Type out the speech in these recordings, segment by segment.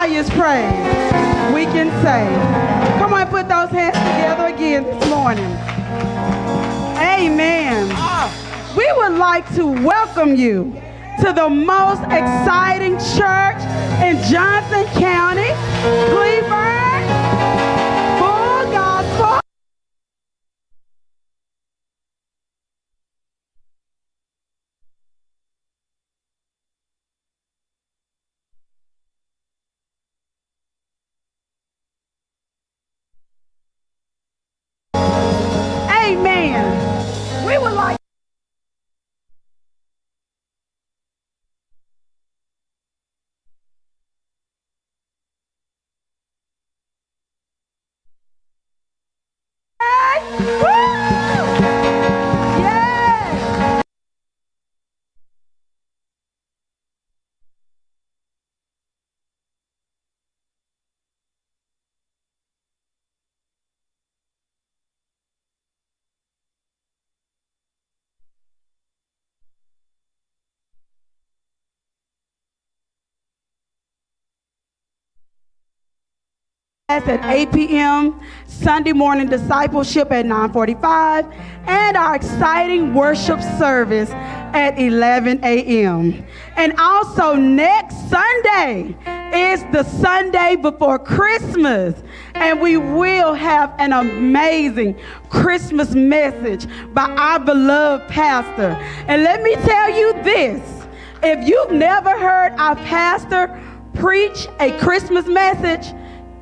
highest praise we can say. Come on, put those hands together again this morning. Amen. We would like to welcome you to the most exciting church in Johnson County, Cleburne, at 8 p.m. Sunday morning discipleship at 9:45 and our exciting worship service at 11 a.m. And also next Sunday is the Sunday before Christmas and we will have an amazing Christmas message by our beloved pastor. And let me tell you this, if you've never heard our pastor preach a Christmas message,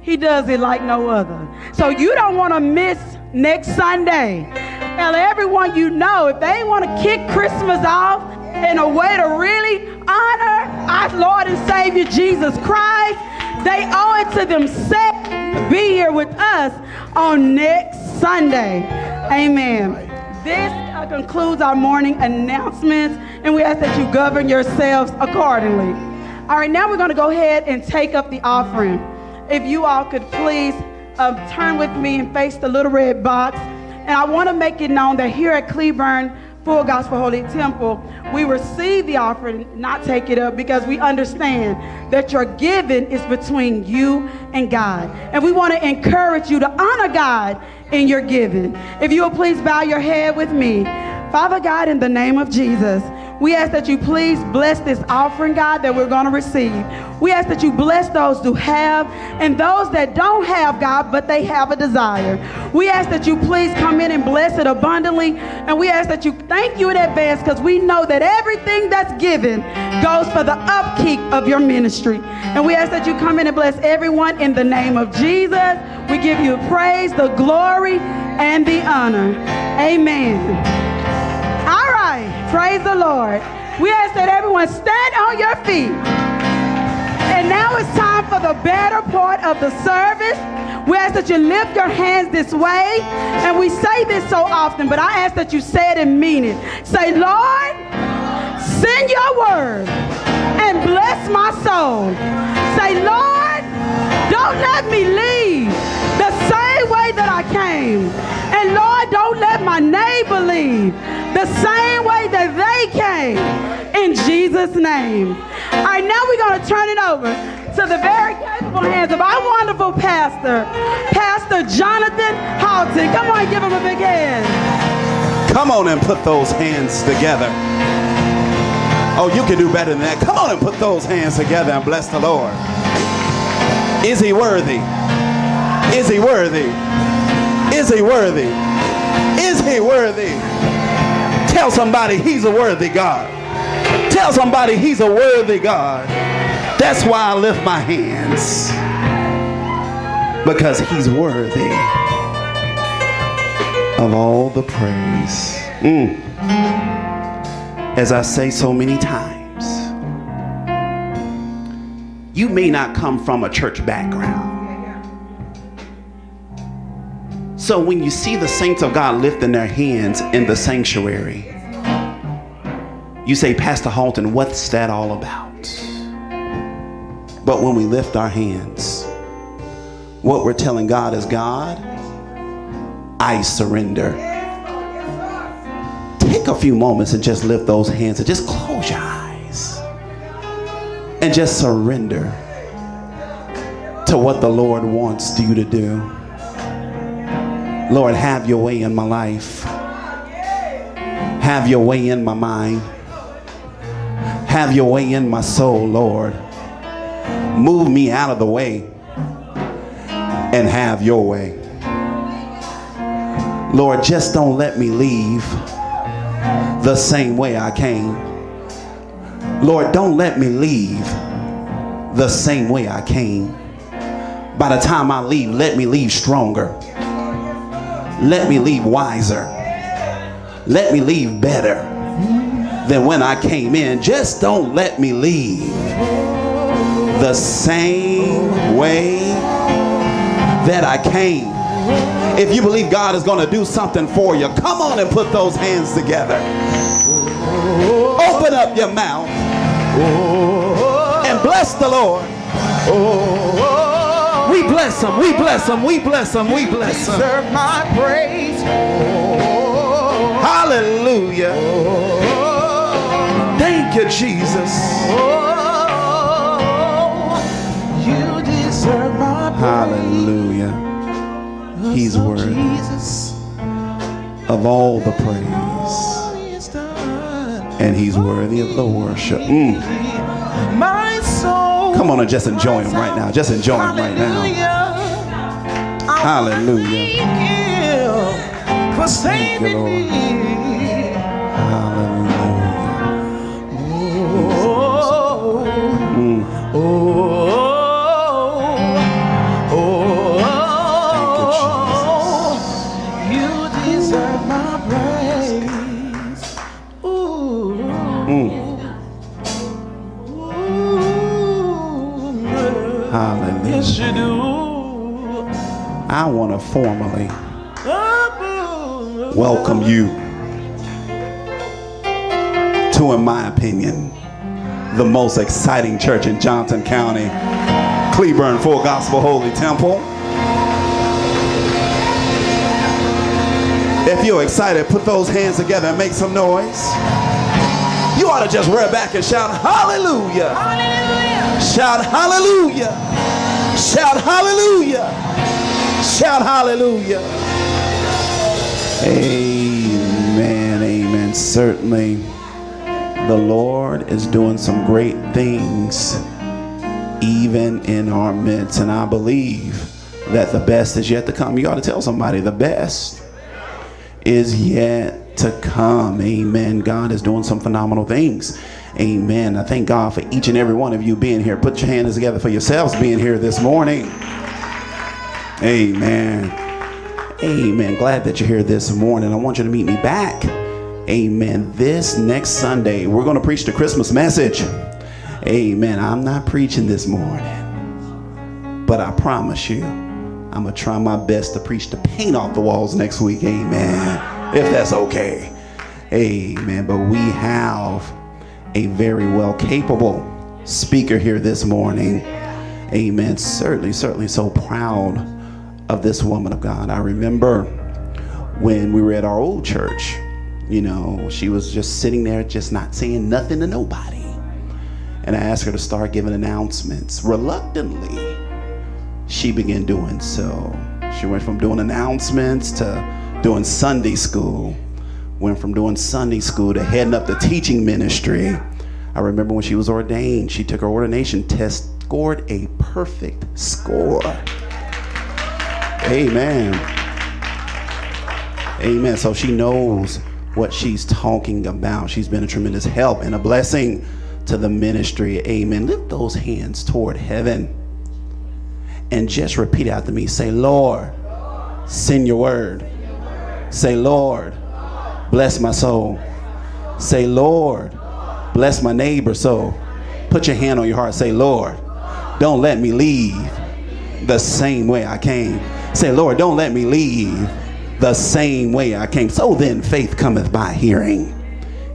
he does it like no other. So you don't want to miss next Sunday. Tell everyone you know if they want to kick Christmas off in a way to really honor our Lord and Savior Jesus Christ, they owe it to themselves to be here with us on next Sunday. Amen. This uh, concludes our morning announcements, and we ask that you govern yourselves accordingly. All right, now we're going to go ahead and take up the offering. If you all could please uh, turn with me and face the little red box. And I want to make it known that here at Cleburne Full Gospel Holy Temple, we receive the offering, not take it up, because we understand that your giving is between you and God. And we want to encourage you to honor God in your giving. If you will please bow your head with me. Father God, in the name of Jesus, we ask that you please bless this offering, God, that we're going to receive. We ask that you bless those who have and those that don't have, God, but they have a desire. We ask that you please come in and bless it abundantly. And we ask that you thank you in advance because we know that everything that's given goes for the upkeep of your ministry. And we ask that you come in and bless everyone in the name of Jesus. We give you praise, the glory, and the honor. Amen. Praise the Lord. We ask that everyone stand on your feet. And now it's time for the better part of the service. We ask that you lift your hands this way. And we say this so often, but I ask that you say it and mean it. Say, Lord, send your word and bless my soul. Say, Lord, don't let me leave the same way that I came. Lord, don't let my neighbor leave the same way that they came. In Jesus' name. All right, now we're going to turn it over to the very capable hands of our wonderful pastor, Pastor Jonathan Halton. Come on, give him a big hand. Come on and put those hands together. Oh, you can do better than that. Come on and put those hands together and bless the Lord. Is he worthy? Is he worthy? Is he worthy? Is he worthy? Tell somebody he's a worthy God. Tell somebody he's a worthy God. That's why I lift my hands. Because he's worthy of all the praise. Mm. As I say so many times, you may not come from a church background. So when you see the saints of God lifting their hands in the sanctuary, you say, Pastor Halton, what's that all about? But when we lift our hands, what we're telling God is, God, I surrender. Take a few moments and just lift those hands and just close your eyes and just surrender. to what the Lord wants you to do. Lord, have your way in my life. Have your way in my mind. Have your way in my soul, Lord. Move me out of the way and have your way. Lord, just don't let me leave the same way I came. Lord, don't let me leave the same way I came. By the time I leave, let me leave stronger. Let me leave wiser. Let me leave better than when I came in. Just don't let me leave the same way that I came. If you believe God is going to do something for you, come on and put those hands together. Open up your mouth and bless the Lord. We bless him, we bless him, we bless him, we bless him. Serve my praise. Hallelujah. Thank you, Jesus. You deserve my praise. Hallelujah. He's worthy of all the praise, all is done. and he's worthy of the worship. Mm. Come on and just enjoy him right now. Just enjoy him right now. Hallelujah. Hallelujah. For saving Lord. I want to formally welcome you to, in my opinion, the most exciting church in Johnson County, Cleburne Full Gospel Holy Temple. If you're excited, put those hands together and make some noise. You ought to just rear back and shout, Hallelujah! Shout, Hallelujah! Shout, Hallelujah! Shout, Hallelujah! Amen, amen. Certainly, the Lord is doing some great things even in our midst. And I believe that the best is yet to come. You ought to tell somebody the best is yet to come. Amen. God is doing some phenomenal things. Amen. I thank God for each and every one of you being here. Put your hands together for yourselves being here this morning. Amen. Amen. Glad that you're here this morning. I want you to meet me back. Amen. This next Sunday, we're going to preach the Christmas message. Amen. I'm not preaching this morning, but I promise you, I'm going to try my best to preach the paint off the walls next week. Amen. If that's okay. Amen. But we have a very well capable speaker here this morning. Amen. Certainly, certainly so proud of this woman of God. I remember when we were at our old church, you know, she was just sitting there, just not saying nothing to nobody. And I asked her to start giving announcements. Reluctantly, she began doing so. She went from doing announcements to doing Sunday school, went from doing Sunday school to heading up the teaching ministry. I remember when she was ordained, she took her ordination test, scored a perfect score. Amen. Amen. So she knows what she's talking about. She's been a tremendous help and a blessing to the ministry. Amen. Lift those hands toward heaven and just repeat after me. Say, Lord, send your word. Say, Lord, bless my soul. Say, Lord, bless my neighbor So Put your hand on your heart. Say, Lord, don't let me leave the same way I came. Say, Lord, don't let me leave the same way I came. So then faith cometh by hearing.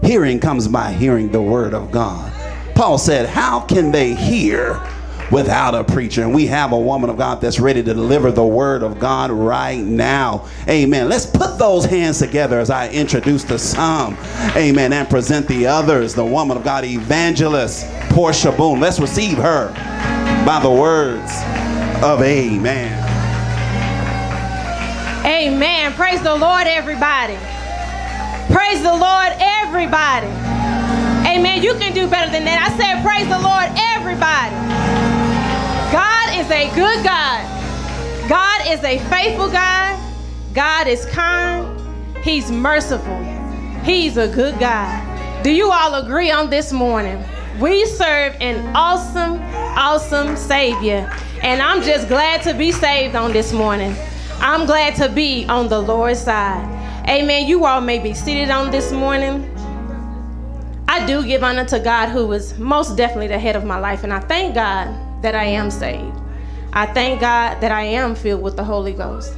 Hearing comes by hearing the word of God. Paul said, How can they hear without a preacher? And we have a woman of God that's ready to deliver the word of God right now. Amen. Let's put those hands together as I introduce the some. Amen. And present the others, the woman of God, evangelist Portia Boone. Let's receive her by the words of amen. Amen. Praise the Lord, everybody. Praise the Lord, everybody. Amen. You can do better than that. I said, Praise the Lord, everybody. God is a good God. God is a faithful God. God is kind. He's merciful. He's a good God. Do you all agree on this morning? We serve an awesome, awesome Savior. And I'm just glad to be saved on this morning. I'm glad to be on the Lord's side. Amen. You all may be seated on this morning. I do give honor to God, who is most definitely the head of my life, and I thank God that I am saved. I thank God that I am filled with the Holy Ghost.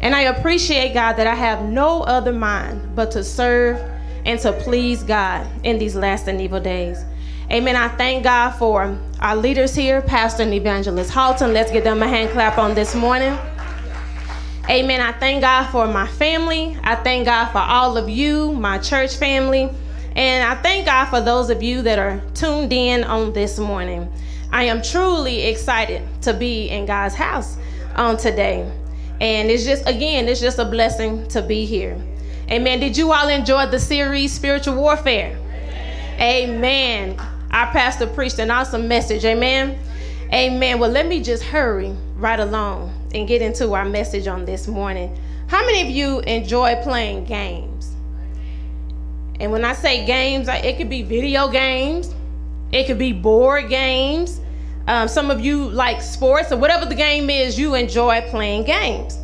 And I appreciate God that I have no other mind but to serve and to please God in these last and evil days. Amen. I thank God for our leaders here, Pastor and Evangelist Halton. Let's give them a hand clap on this morning. Amen. I thank God for my family. I thank God for all of you, my church family. And I thank God for those of you that are tuned in on this morning. I am truly excited to be in God's house on today. And it's just, again, it's just a blessing to be here. Amen. Did you all enjoy the series Spiritual Warfare? Amen. Our pastor preached an awesome message. Amen. Amen. Well, let me just hurry right along and get into our message on this morning. How many of you enjoy playing games? And when I say games, it could be video games, it could be board games. Um, some of you like sports or whatever the game is, you enjoy playing games.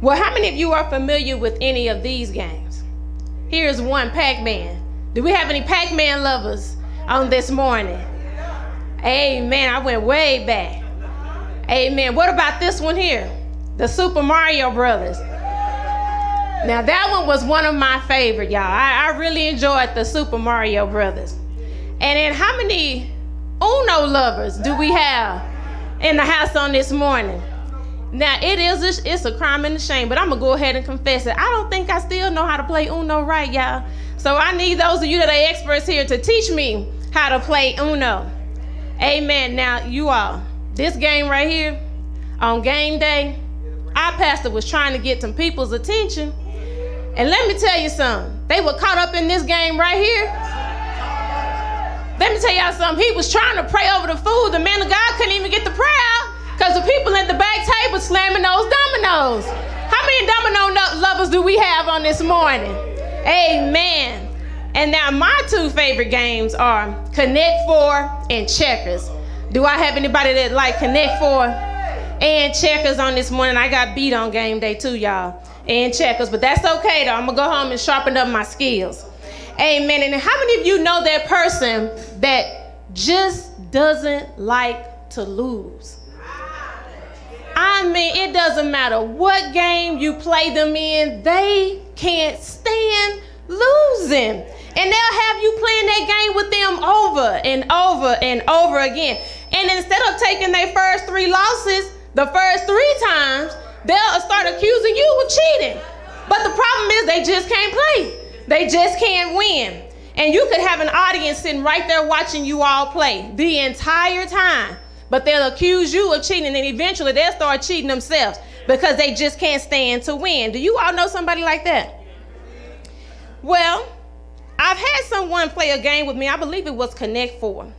Well, how many of you are familiar with any of these games? Here's one Pac Man. Do we have any Pac Man lovers on this morning? Amen. I went way back. Amen. What about this one here? The Super Mario Brothers. Now that one was one of my favorite, y'all. I, I really enjoyed the Super Mario Brothers. And then how many Uno lovers do we have in the house on this morning? Now it is it's a crime and a shame, but I'm gonna go ahead and confess it. I don't think I still know how to play Uno right, y'all. So I need those of you that are experts here to teach me how to play Uno. Amen. Now you all, this game right here, on game day, our pastor was trying to get some people's attention. And let me tell you something. They were caught up in this game right here. Let me tell y'all something. He was trying to pray over the food. The man of God couldn't even get the prayer out because the people at the back table slamming those dominoes. How many domino lovers do we have on this morning? Amen. And now my two favorite games are Connect Four and Checkers. Do I have anybody that like Connect Four? and Checkers on this morning? I got beat on game day too, y'all. And Checkers, but that's okay though. I'm gonna go home and sharpen up my skills. Amen. And how many of you know that person that just doesn't like to lose? I mean, it doesn't matter what game you play them in, they can't stand losing. And they'll have you playing that game with them over and over and over again. And instead of taking their first three losses, the first three times, they'll start accusing you of cheating. But the problem is they just can't play. They just can't win. And you could have an audience sitting right there watching you all play the entire time. But they'll accuse you of cheating, and eventually they'll start cheating themselves because they just can't stand to win. Do you all know somebody like that? Well, I've had someone play a game with me. I believe it was Connect Four.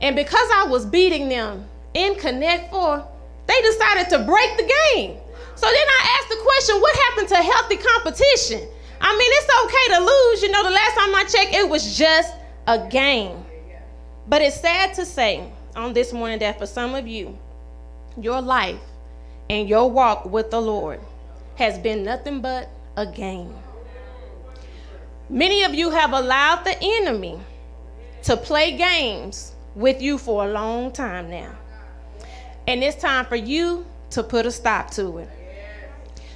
And because I was beating them in Connect Four, they decided to break the game. So then I asked the question what happened to healthy competition? I mean, it's okay to lose. You know, the last time I checked, it was just a game. But it's sad to say on this morning that for some of you, your life and your walk with the Lord has been nothing but a game. Many of you have allowed the enemy to play games with you for a long time now. And it's time for you to put a stop to it.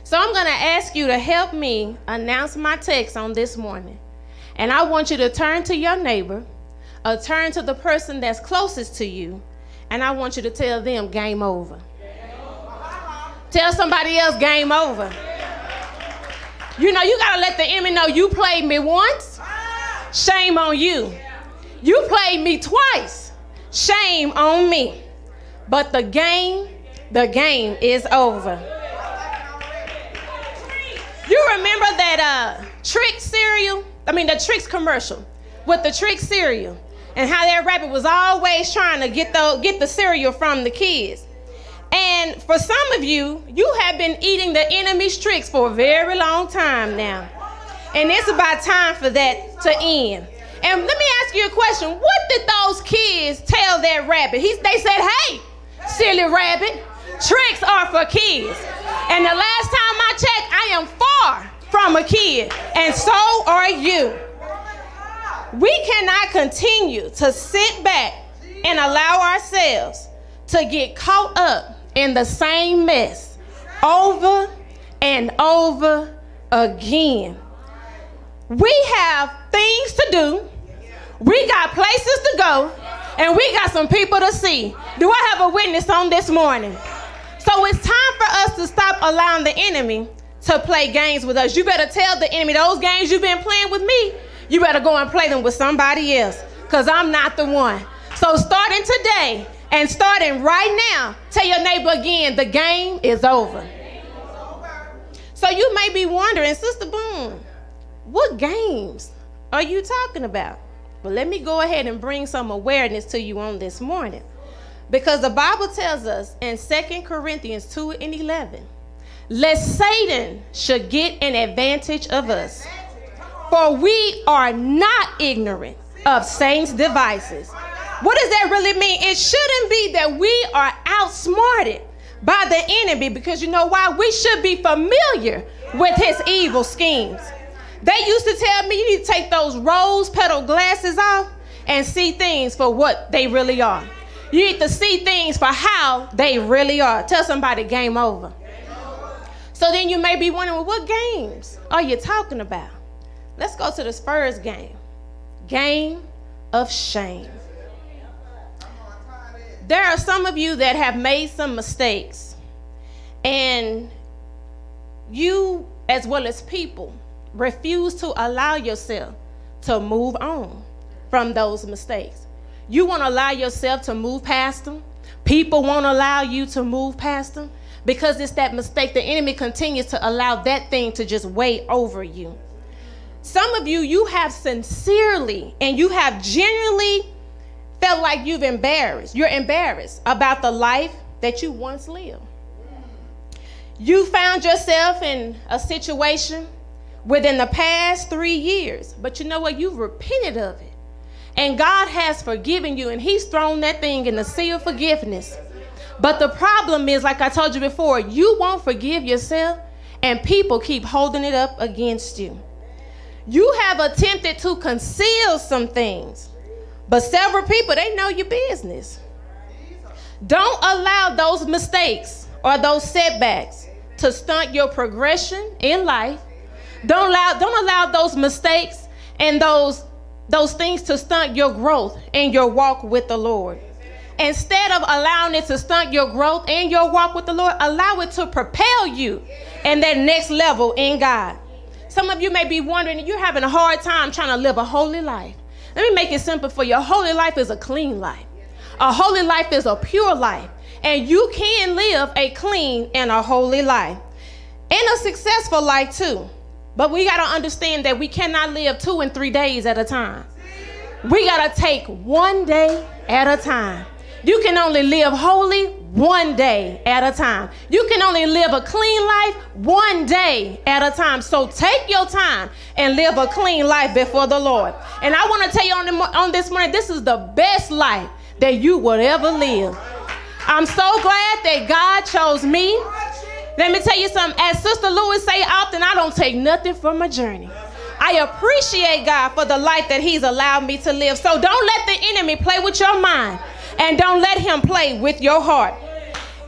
So I'm going to ask you to help me announce my text on this morning. And I want you to turn to your neighbor or turn to the person that's closest to you, and I want you to tell them game over. Tell somebody else game over. You know, you got to let the enemy know you played me once. Shame on you. You played me twice. Shame on me. But the game the game is over. You remember that uh, Trick cereal? I mean, the Trix commercial with the Trick cereal and how that rabbit was always trying to get the, get the cereal from the kids. And for some of you, you have been eating the enemy's tricks for a very long time now. And it's about time for that to end. And let me ask you a question. What did those kids tell that rabbit? He, they said, hey, silly rabbit, tricks are for kids. And the last time I checked, I am far from a kid, and so are you. We cannot continue to sit back and allow ourselves to get caught up in the same mess over and over again. We have things to do, we got places to go, and we got some people to see. Do I have a witness on this morning? So it's time for us to stop allowing the enemy to play games with us. You better tell the enemy those games you've been playing with me, you better go and play them with somebody else because I'm not the one. So starting today and starting right now, tell your neighbor again, the game is over. So you may be wondering, Sister Boone, what games are you talking about? Well, let me go ahead and bring some awareness to you on this morning. Because the Bible tells us in 2 Corinthians 2 and 11, lest Satan should get an advantage of us. For we are not ignorant of Satan's devices. What does that really mean? It shouldn't be that we are outsmarted by the enemy because you know why? We should be familiar with his evil schemes. They used to tell me you need to take those rose petal glasses off and see things for what they really are. You need to see things for how they really are. Tell somebody game over. So then you may be wondering, well, what games are you talking about? Let's go to this first game game of shame. There are some of you that have made some mistakes, and you, as well as people, refuse to allow yourself to move on from those mistakes. You want to allow yourself to move past them. People won't allow you to move past them because it's that mistake. The enemy continues to allow that thing to just weigh over you. Some of you, you have sincerely and you have genuinely felt like you've embarrassed. You're embarrassed about the life that you once lived. You found yourself in a situation within the past three years, but you know what? You've repented of it. And God has forgiven you, and He's thrown that thing in the sea of forgiveness. But the problem is, like I told you before, you won't forgive yourself, and people keep holding it up against you. You have attempted to conceal some things, but several people, they know your business. Don't allow those mistakes or those setbacks to stunt your progression in life. Don't allow, don't allow those mistakes and those, those things to stunt your growth and your walk with the Lord. Instead of allowing it to stunt your growth and your walk with the Lord, allow it to propel you in that next level in God. Some of you may be wondering, you're having a hard time trying to live a holy life. Let me make it simple for you. A holy life is a clean life. A holy life is a pure life. And you can live a clean and a holy life. And a successful life too. But we got to understand that we cannot live two and three days at a time. We got to take one day at a time. You can only live holy one day at a time. You can only live a clean life one day at a time. So take your time and live a clean life before the Lord. And I want to tell you on, the, on this morning, this is the best life that you would ever live. I'm so glad that God chose me. Let me tell you something. As Sister Lewis say often, I don't take nothing from my journey. I appreciate God for the life that He's allowed me to live. So don't let the enemy play with your mind and don't let him play with your heart.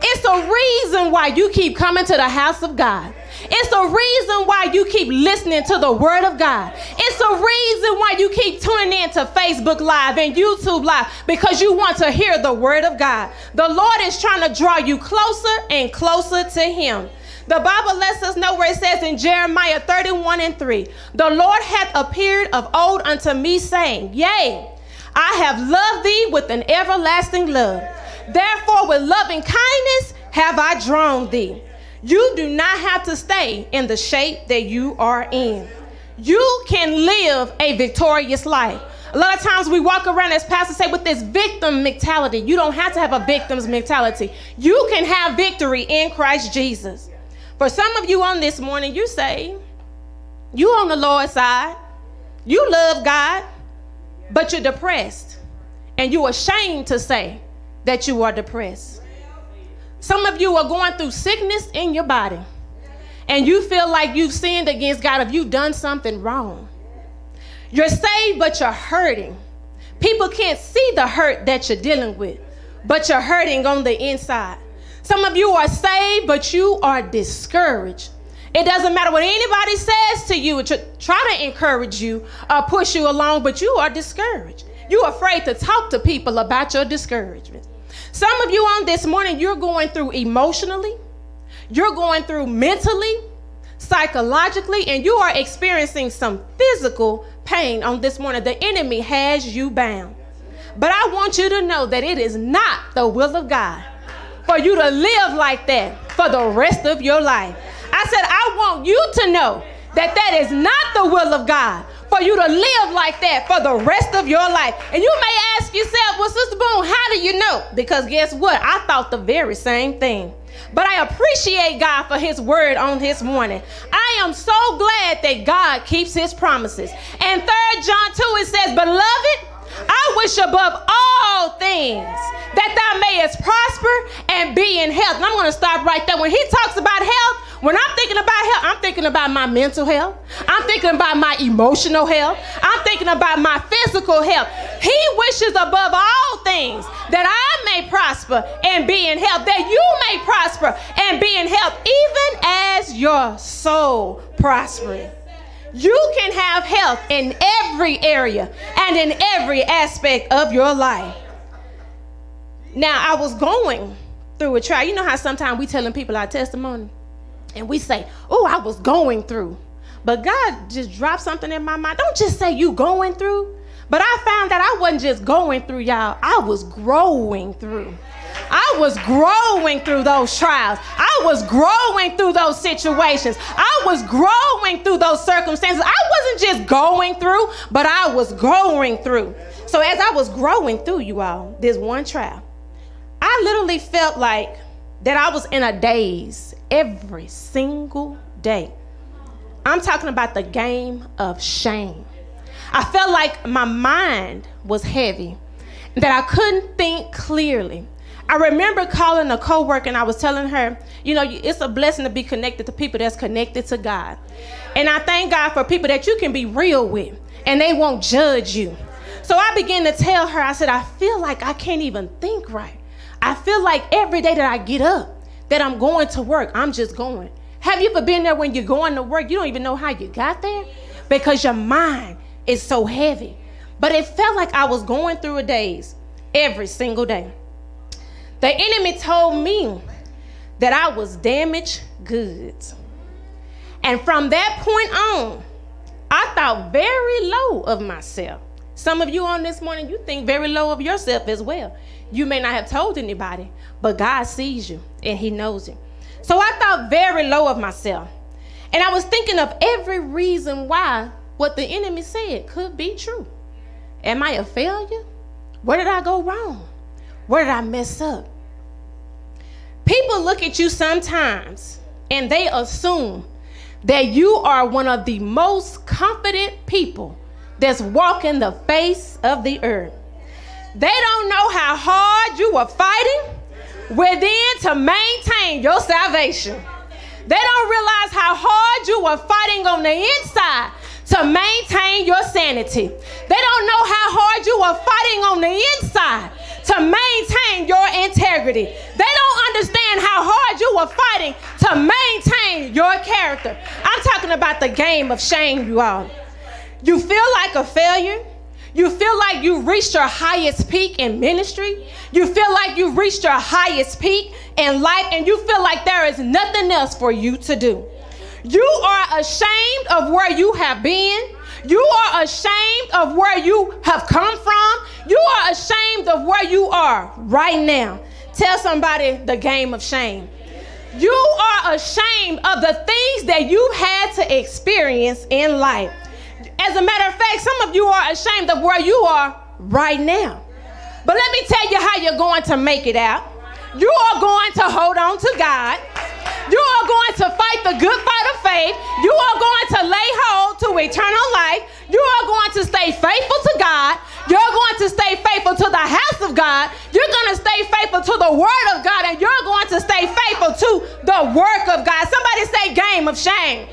It's a reason why you keep coming to the house of God. It's a reason why you keep listening to the word of God. It's a reason why you keep tuning in to Facebook Live and YouTube Live because you want to hear the word of God. The Lord is trying to draw you closer and closer to Him. The Bible lets us know where it says in Jeremiah 31 and 3 The Lord hath appeared of old unto me, saying, Yea, I have loved thee with an everlasting love. Therefore, with loving kindness have I drawn thee. You do not have to stay in the shape that you are in. You can live a victorious life. A lot of times we walk around as pastors say with this victim mentality. You don't have to have a victim's mentality. You can have victory in Christ Jesus. For some of you on this morning, you say, you on the Lord's side. You love God, but you're depressed. And you're ashamed to say that you are depressed. Some of you are going through sickness in your body. And you feel like you've sinned against God if you've done something wrong. You're saved, but you're hurting. People can't see the hurt that you're dealing with, but you're hurting on the inside. Some of you are saved, but you are discouraged. It doesn't matter what anybody says to you to try to encourage you or push you along, but you are discouraged. You're afraid to talk to people about your discouragement. Some of you on this morning, you're going through emotionally, you're going through mentally, psychologically, and you are experiencing some physical pain on this morning. The enemy has you bound. But I want you to know that it is not the will of God for you to live like that for the rest of your life. I said, I want you to know that that is not the will of God for you to live like that for the rest of your life. And you may ask yourself, well, Sister Boone, how do you know? Because guess what? I thought the very same thing. But I appreciate God for his word on this morning. I am so glad that God keeps his promises. And 3 John 2, it says, Beloved, I wish above all things that thou mayest prosper and be in health. And I'm going to stop right there. When he talks about health, when I'm thinking about health, I'm thinking about my mental health. I'm thinking about my emotional health. I'm thinking about my physical health. He wishes above all things that I may prosper and be in health, that you may prosper and be in health, even as your soul prospers. You can have health in every area and in every aspect of your life. Now, I was going through a trial. You know how sometimes we telling people our testimony? And we say, Oh, I was going through. But God just dropped something in my mind. Don't just say you going through. But I found that I wasn't just going through, y'all. I was growing through. I was growing through those trials. I was growing through those situations. I was growing through those circumstances. I wasn't just going through, but I was growing through. So as I was growing through, you all, this one trial, I literally felt like that I was in a daze every single day. I'm talking about the game of shame. I felt like my mind was heavy, that I couldn't think clearly. I remember calling a coworker and I was telling her, you know, it's a blessing to be connected to people that's connected to God. And I thank God for people that you can be real with and they won't judge you. So I began to tell her, I said, I feel like I can't even think right. I feel like every day that I get up, that I'm going to work. I'm just going. Have you ever been there when you're going to work? You don't even know how you got there because your mind is so heavy. But it felt like I was going through a daze every single day. The enemy told me that I was damaged goods. And from that point on, I thought very low of myself. Some of you on this morning, you think very low of yourself as well. You may not have told anybody, but God sees you and He knows you. So I thought very low of myself. And I was thinking of every reason why what the enemy said could be true. Am I a failure? Where did I go wrong? Where did I mess up? People look at you sometimes and they assume that you are one of the most confident people that's walking the face of the earth. They don't know how hard you are fighting within to maintain your salvation. They don't realize how hard you are fighting on the inside to maintain your sanity. They don't know how hard you are fighting on the inside to maintain your integrity. They don't understand how hard you are fighting to maintain your character. I'm talking about the game of shame, you all. You feel like a failure. You feel like you reached your highest peak in ministry. You feel like you reached your highest peak in life, and you feel like there is nothing else for you to do. You are ashamed of where you have been. You are ashamed of where you have come from. You are ashamed of where you are right now. Tell somebody the game of shame. You are ashamed of the things that you had to experience in life. As a matter of fact, some of you are ashamed of where you are right now. But let me tell you how you're going to make it out. You are going to hold on to God. You are going to fight the good fight of faith. You are going to lay hold to eternal life. You are going to stay faithful to God. You're going to stay faithful to the house of God. You're going to stay faithful to the word of God. And you're going to stay faithful to the work of God. Somebody say, game of shame.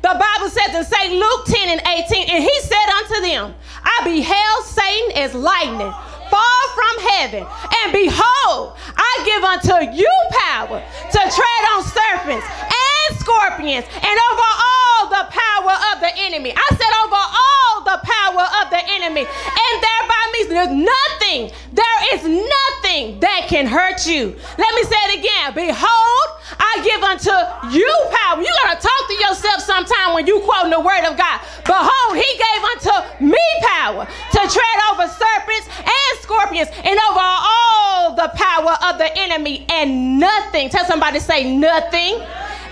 The Bible says in St. Luke 10 and 18, and he said unto them, I beheld Satan as lightning fall from heaven, and behold, I give unto you power to tread on serpents and scorpions, and over all the power of the enemy. I said, over all the power of the enemy, and thereby means there's nothing, there is nothing that can hurt you. Let me say it again. Behold, I give unto you power. You gotta talk to yourself sometime when you quoting the word of God. Behold, he gave unto me power to tread over serpents and scorpions and over all the power of the enemy, and nothing. Tell somebody, say nothing.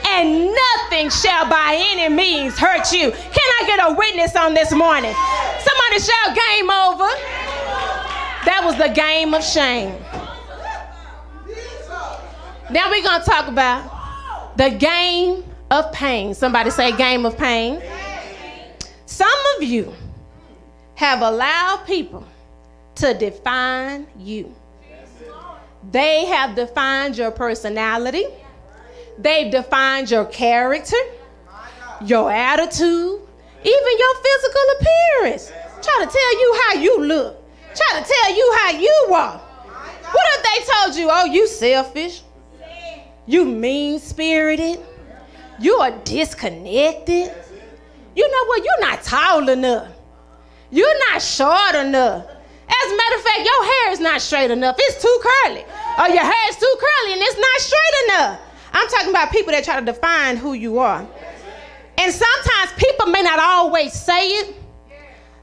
And nothing shall by any means hurt you. Can I get a witness on this morning? Somebody shout game over. That was the game of shame. Now we're going to talk about the game of pain. Somebody say game of pain. Some of you have allowed people to define you. They have defined your personality. They've defined your character, your attitude, even your physical appearance. Try to tell you how you look. Try to tell you how you are. What if they told you, oh, you selfish? You mean spirited? You are disconnected? You know what? You're not tall enough. You're not short enough. As a matter of fact, your hair is not straight enough. It's too curly. Or your hair is too curly and it's not straight enough. I'm talking about people that try to define who you are. And sometimes people may not always say it.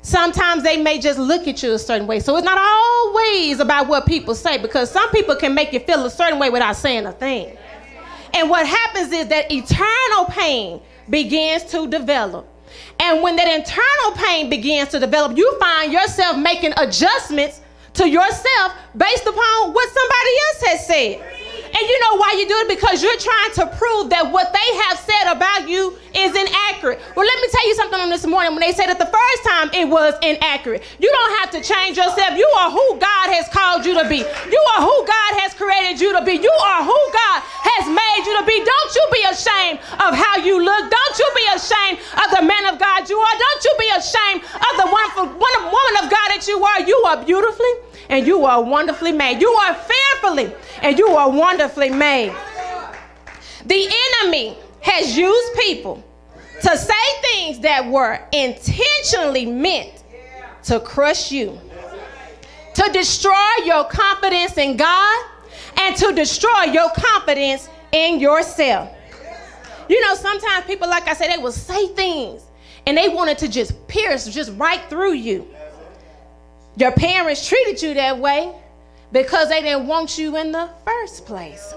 Sometimes they may just look at you a certain way. So it's not always about what people say because some people can make you feel a certain way without saying a thing. And what happens is that eternal pain begins to develop. And when that internal pain begins to develop, you find yourself making adjustments to yourself based upon what somebody else has said. And you know why you do it? Because you're trying to prove that what they have said about you is inaccurate. Well, let me tell you something on this morning. When they said it the first time, it was inaccurate. You don't have to change yourself. You are who God has called you to be. You are who God has created you to be. You are who God has made you to be. Don't you be ashamed of how you look. Don't you be ashamed of the man of God you are. Don't you be ashamed of the wonderful woman of God that you are. You are beautifully and you are wonderfully made. You are fearfully and you are wonderfully made. The enemy has used people to say things that were intentionally meant to crush you, to destroy your confidence in God, and to destroy your confidence in yourself. You know, sometimes people, like I said, they will say things and they wanted to just pierce just right through you. Your parents treated you that way because they didn't want you in the first place.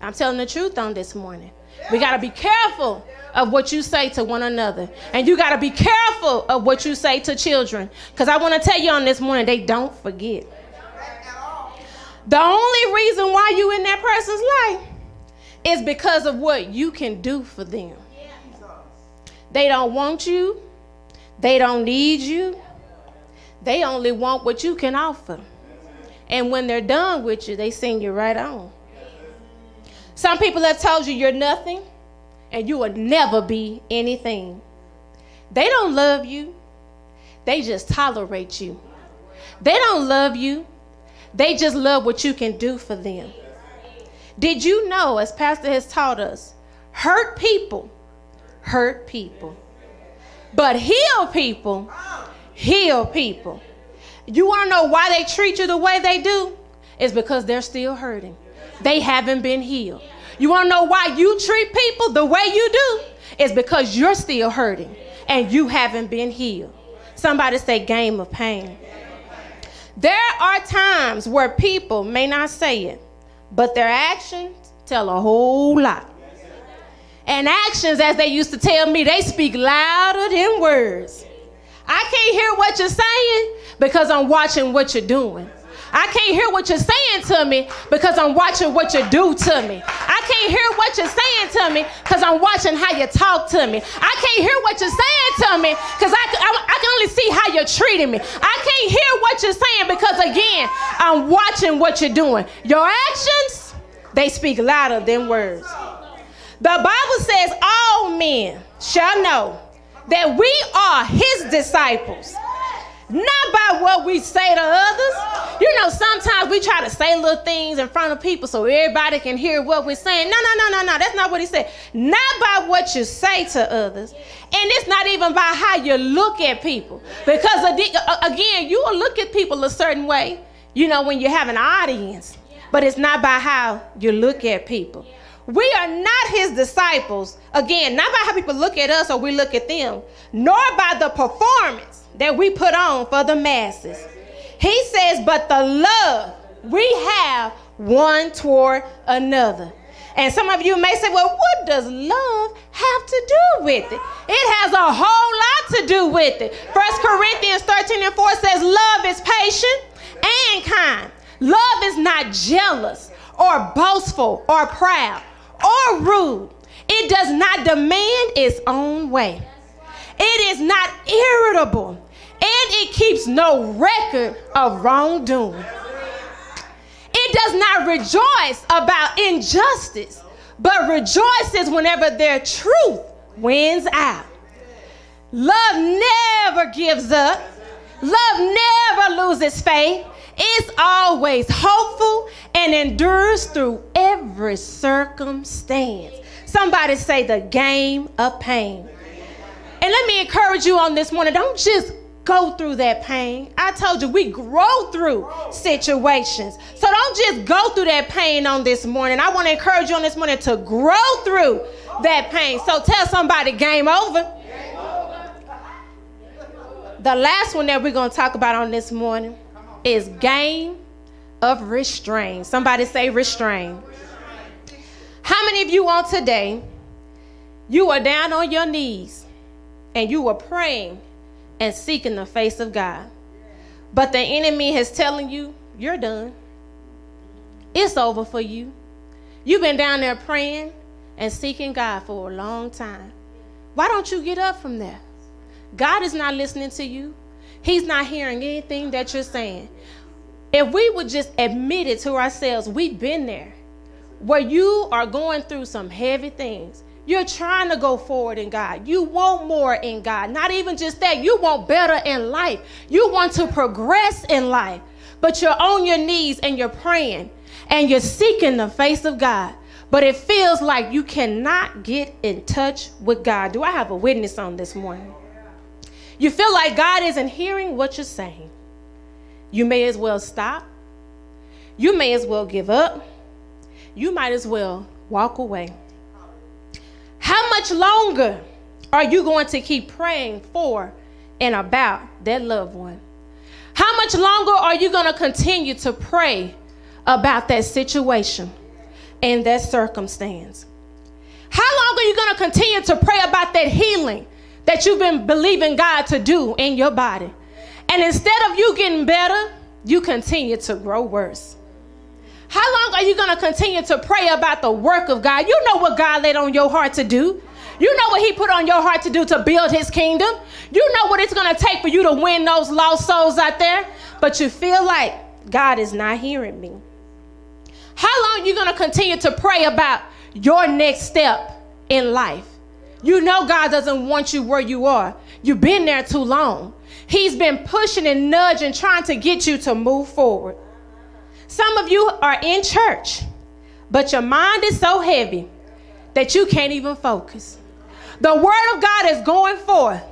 I'm telling the truth on this morning. We got to be careful of what you say to one another. And you got to be careful of what you say to children. Because I want to tell you on this morning, they don't forget. The only reason why you in that person's life is because of what you can do for them. They don't want you. They don't need you. They only want what you can offer. And when they're done with you, they send you right on. Some people have told you you're nothing and you will never be anything. They don't love you, they just tolerate you. They don't love you, they just love what you can do for them. Did you know, as Pastor has taught us, hurt people hurt people, but heal people heal people. You want to know why they treat you the way they do? It's because they're still hurting. They haven't been healed. You want to know why you treat people the way you do? It's because you're still hurting and you haven't been healed. Somebody say game of pain. There are times where people may not say it, but their actions tell a whole lot. And actions, as they used to tell me, they speak louder than words. I can't hear what you're saying because I'm watching what you're doing. I can't hear what you're saying to me because I'm watching what you do to me. I can't hear what you're saying to me because I'm watching how you talk to me. I can't hear what you're saying to me because I, I, I can only see how you're treating me. I can't hear what you're saying because, again, I'm watching what you're doing. Your actions, they speak louder than words. The Bible says all men shall know that we are his disciples not by what we say to others. You know, sometimes we try to say little things in front of people so everybody can hear what we're saying. No, no, no, no, no. That's not what he said. Not by what you say to others. And it's not even by how you look at people. Because again, you will look at people a certain way, you know, when you have an audience. But it's not by how you look at people. We are not his disciples, again, not by how people look at us or we look at them, nor by the performance that we put on for the masses. He says, but the love we have one toward another. And some of you may say, well, what does love have to do with it? It has a whole lot to do with it. First Corinthians 13 and 4 says, love is patient and kind. Love is not jealous or boastful or proud or rude. It does not demand its own way. It is not irritable and it keeps no record of wrongdoing. It does not rejoice about injustice, but rejoices whenever their truth wins out. Love never gives up. Love never loses faith. It's always hopeful and endures through every circumstance. Somebody say the game of pain. And let me encourage you on this morning don't just go through that pain. I told you we grow through situations. So don't just go through that pain on this morning. I want to encourage you on this morning to grow through that pain. So tell somebody, game over. The last one that we're going to talk about on this morning is game of restraint. Somebody say restrain. How many of you on today, you are down on your knees and you were praying and seeking the face of God. But the enemy is telling you, you're done. It's over for you. You've been down there praying and seeking God for a long time. Why don't you get up from there? God is not listening to you. He's not hearing anything that you're saying. If we would just admit it to ourselves, we've been there where you are going through some heavy things. You're trying to go forward in God. You want more in God. Not even just that, you want better in life. You want to progress in life. But you're on your knees and you're praying and you're seeking the face of God. But it feels like you cannot get in touch with God. Do I have a witness on this morning? You feel like God isn't hearing what you're saying. You may as well stop. You may as well give up. You might as well walk away. How much longer are you going to keep praying for and about that loved one? How much longer are you going to continue to pray about that situation and that circumstance? How long are you going to continue to pray about that healing that you've been believing God to do in your body? And instead of you getting better, you continue to grow worse. How long are you going to continue to pray about the work of God? You know what God laid on your heart to do. You know what He put on your heart to do to build His kingdom. You know what it's going to take for you to win those lost souls out there. But you feel like God is not hearing me. How long are you going to continue to pray about your next step in life? You know God doesn't want you where you are. You've been there too long. He's been pushing and nudging, trying to get you to move forward. Some of you are in church, but your mind is so heavy that you can't even focus. The word of God is going forth,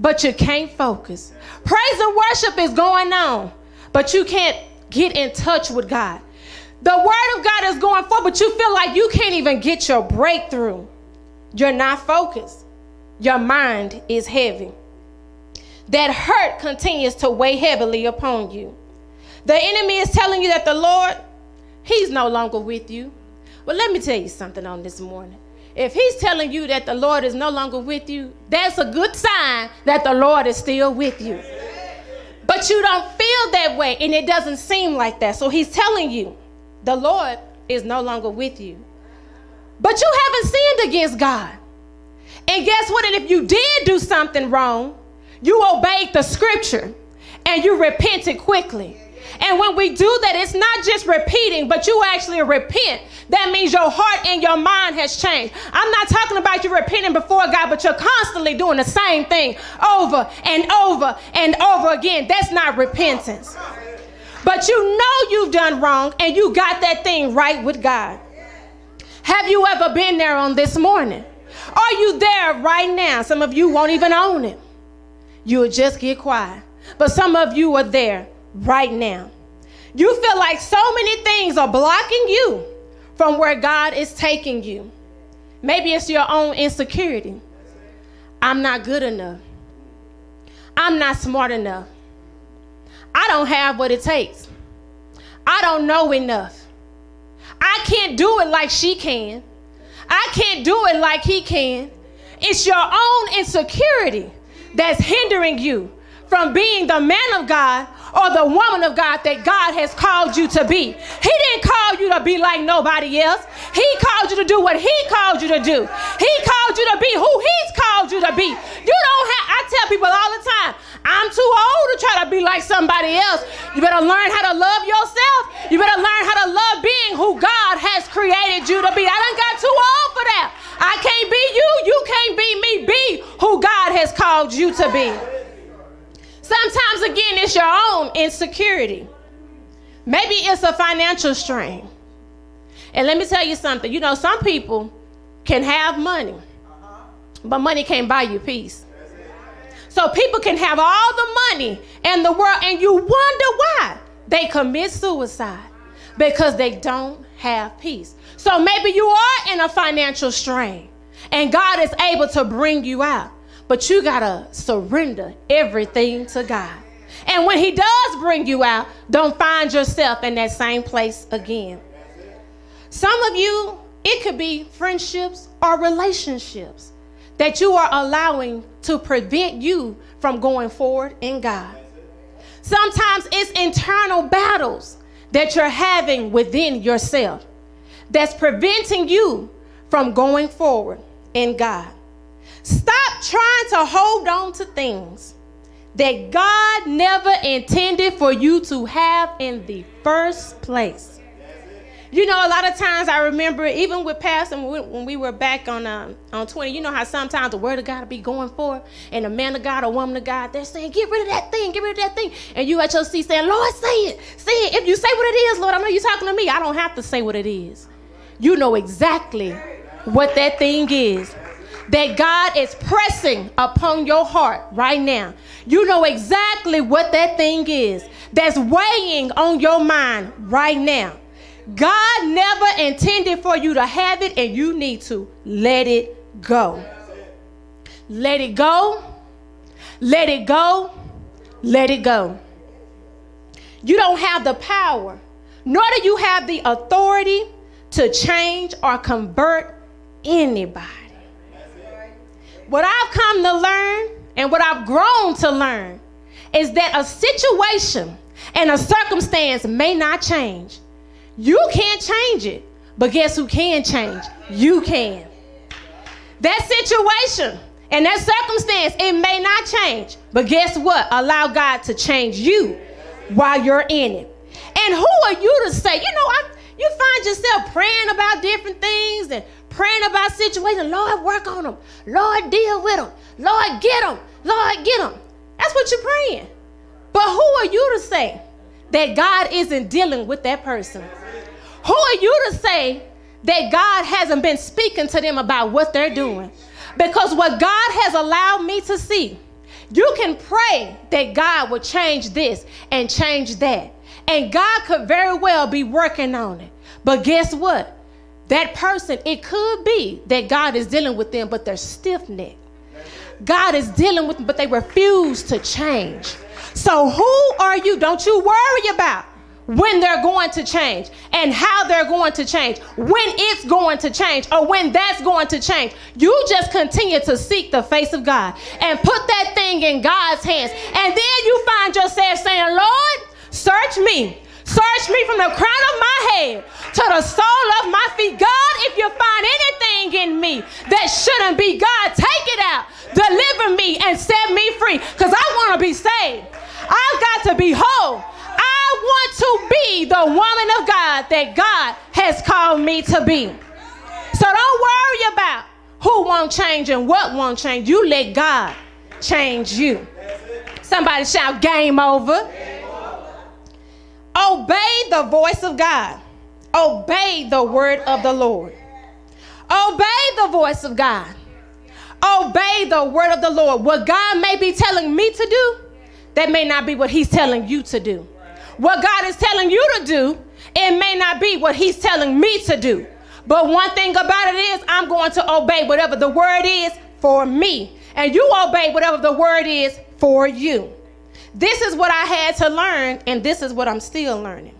but you can't focus. Praise and worship is going on, but you can't get in touch with God. The word of God is going forth, but you feel like you can't even get your breakthrough. You're not focused. Your mind is heavy. That hurt continues to weigh heavily upon you. The enemy is telling you that the Lord, He's no longer with you. Well, let me tell you something on this morning. If He's telling you that the Lord is no longer with you, that's a good sign that the Lord is still with you. But you don't feel that way, and it doesn't seem like that. So He's telling you the Lord is no longer with you. But you haven't sinned against God. And guess what? And if you did do something wrong, you obeyed the scripture and you repented quickly. And when we do that, it's not just repeating, but you actually repent. That means your heart and your mind has changed. I'm not talking about you repenting before God, but you're constantly doing the same thing over and over and over again. That's not repentance. But you know you've done wrong and you got that thing right with God. Have you ever been there on this morning? Are you there right now? Some of you won't even own it. You'll just get quiet. But some of you are there right now. You feel like so many things are blocking you from where God is taking you. Maybe it's your own insecurity. I'm not good enough. I'm not smart enough. I don't have what it takes. I don't know enough. I can't do it like she can. I can't do it like he can. It's your own insecurity that's hindering you from being the man of God or the woman of God that God has called you to be. He didn't call you to be like nobody else. He called you to do what he called you to do. He called you to be who he's called you to be. You don't have, I tell people all the time, I'm too old to try to be like somebody else. You better learn how to love yourself. You better learn how to love being who God has created you to be. I done got too old for that. I can't be you. You can't be me. Be who God has called you to be. Sometimes, again, it's your own insecurity. Maybe it's a financial strain. And let me tell you something. You know, some people can have money, but money can't buy you peace. So people can have all the money in the world, and you wonder why they commit suicide because they don't have peace. So maybe you are in a financial strain, and God is able to bring you out. But you got to surrender everything to God. And when He does bring you out, don't find yourself in that same place again. Some of you, it could be friendships or relationships that you are allowing to prevent you from going forward in God. Sometimes it's internal battles that you're having within yourself that's preventing you from going forward in God. Stop trying to hold on to things that God never intended for you to have in the first place. You know, a lot of times I remember, even with Pastor, when we were back on um, on 20, you know how sometimes the word of God will be going forth, and a man of God or woman of God, they're saying, get rid of that thing, get rid of that thing. And you at your seat saying, Lord, say it, say it. If you say what it is, Lord, I know you're talking to me. I don't have to say what it is. You know exactly what that thing is that God is pressing upon your heart right now. You know exactly what that thing is that's weighing on your mind right now. God never intended for you to have it, and you need to let it go. Let it go. Let it go. Let it go. You don't have the power, nor do you have the authority to change or convert anybody. What I've come to learn and what I've grown to learn is that a situation and a circumstance may not change. You can't change it, but guess who can change? You can. That situation and that circumstance, it may not change, but guess what? Allow God to change you while you're in it. And who are you to say, you know, I, you find yourself praying about different things and praying about situations. Lord, work on them. Lord, deal with them. Lord, get them. Lord, get them. That's what you're praying. But who are you to say that God isn't dealing with that person? Who are you to say that God hasn't been speaking to them about what they're doing? Because what God has allowed me to see, you can pray that God will change this and change that. And God could very well be working on it. But guess what? That person, it could be that God is dealing with them, but they're stiff necked. God is dealing with them, but they refuse to change. So who are you? Don't you worry about when they're going to change and how they're going to change, when it's going to change, or when that's going to change. You just continue to seek the face of God and put that thing in God's hands. And then you find yourself saying, Lord, search me. Search me from the crown of my head to the sole of my feet. God, if you find anything in me that shouldn't be, God, take it out. Deliver me and set me free because I want to be saved. I've got to be whole. I want to be the woman of God that God has called me to be. So don't worry about who won't change and what won't change. You let God change you. Somebody shout, game over. Obey the voice of God. Obey the word of the Lord. Obey the voice of God. Obey the word of the Lord. What God may be telling me to do, that may not be what He's telling you to do. What God is telling you to do, it may not be what He's telling me to do. But one thing about it is, I'm going to obey whatever the word is for me. And you obey whatever the word is for you. This is what I had to learn, and this is what I'm still learning.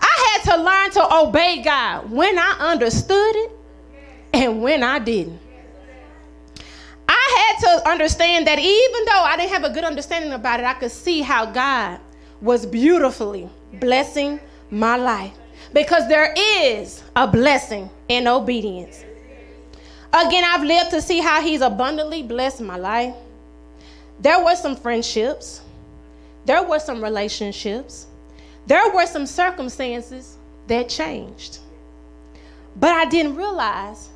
I had to learn to obey God when I understood it and when I didn't. I had to understand that even though I didn't have a good understanding about it, I could see how God was beautifully blessing my life because there is a blessing in obedience. Again, I've lived to see how He's abundantly blessed my life. There were some friendships, there were some relationships, there were some circumstances that changed. But I didn't realize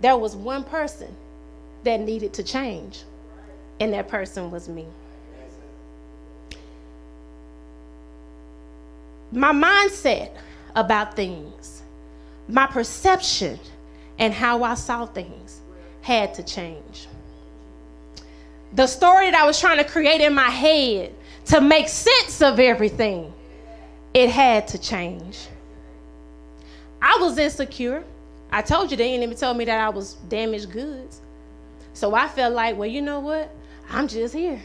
there was one person that needed to change, and that person was me. My mindset about things, my perception, and how I saw things had to change. The story that I was trying to create in my head to make sense of everything, it had to change. I was insecure. I told you they even tell me that I was damaged goods. So I felt like, well, you know what? I'm just here.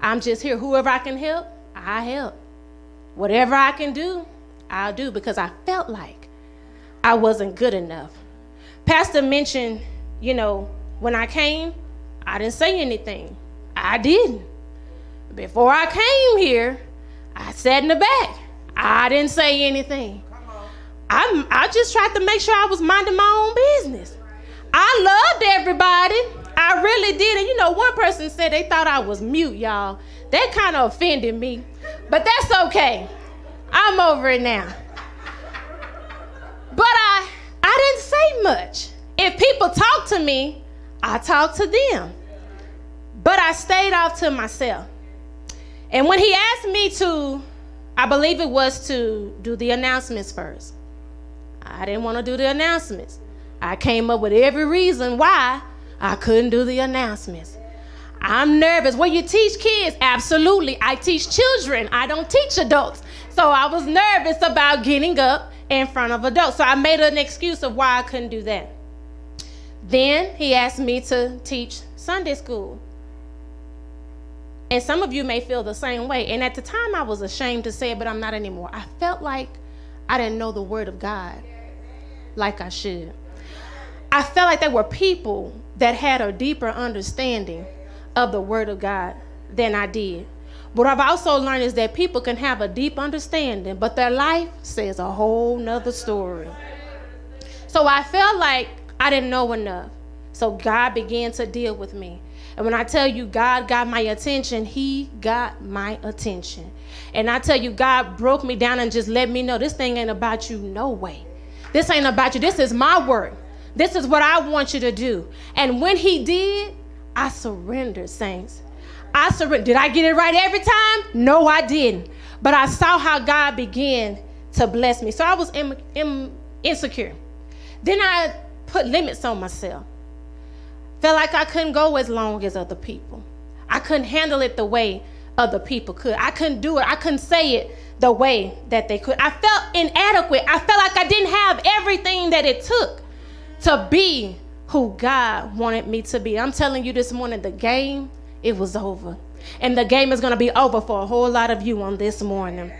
I'm just here. Whoever I can help, I help. Whatever I can do, I'll do because I felt like I wasn't good enough. Pastor mentioned, you know, when I came, I didn't say anything. I didn't. Before I came here, I sat in the back. I didn't say anything. I, I just tried to make sure I was minding my own business. I loved everybody. I really did. And you know, one person said they thought I was mute, y'all. That kind of offended me. But that's okay. I'm over it now. But I I didn't say much. If people talk to me, I talk to them. But I stayed off to myself. And when he asked me to, I believe it was to do the announcements first. I didn't want to do the announcements. I came up with every reason why I couldn't do the announcements. I'm nervous. Well, you teach kids? Absolutely. I teach children. I don't teach adults. So I was nervous about getting up in front of adults. So I made an excuse of why I couldn't do that. Then he asked me to teach Sunday school. And some of you may feel the same way. And at the time, I was ashamed to say it, but I'm not anymore. I felt like I didn't know the Word of God like I should. I felt like there were people that had a deeper understanding of the Word of God than I did. What I've also learned is that people can have a deep understanding, but their life says a whole nother story. So I felt like I didn't know enough. So God began to deal with me. And when I tell you God got my attention, He got my attention. And I tell you, God broke me down and just let me know this thing ain't about you, no way. This ain't about you. This is my work. This is what I want you to do. And when He did, I surrendered, saints. I surrendered. Did I get it right every time? No, I didn't. But I saw how God began to bless me. So I was Im- Im- insecure. Then I put limits on myself. Felt like I couldn't go as long as other people. I couldn't handle it the way other people could. I couldn't do it. I couldn't say it the way that they could. I felt inadequate. I felt like I didn't have everything that it took to be who God wanted me to be. I'm telling you this morning, the game, it was over. And the game is going to be over for a whole lot of you on this morning.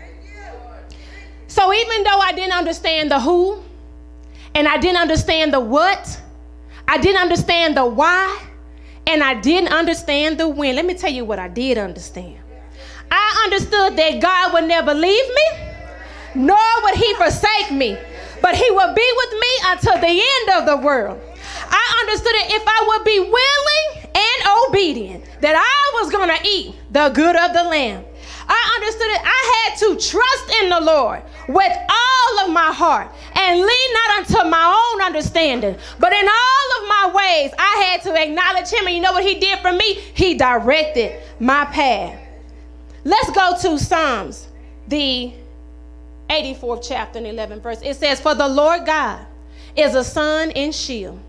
So even though I didn't understand the who, and I didn't understand the what, I didn't understand the why, and I didn't understand the when. Let me tell you what I did understand. I understood that God would never leave me, nor would He forsake me, but He would be with me until the end of the world. I understood that if I would be willing and obedient, that I was going to eat the good of the land. I understood that I had to trust in the Lord with all of my heart and lean not unto my understanding, but in all of my ways, I had to acknowledge Him. And you know what He did for me? He directed my path. Let's go to Psalms, the 84th chapter and 11th verse. It says, For the Lord God is a sun and shield.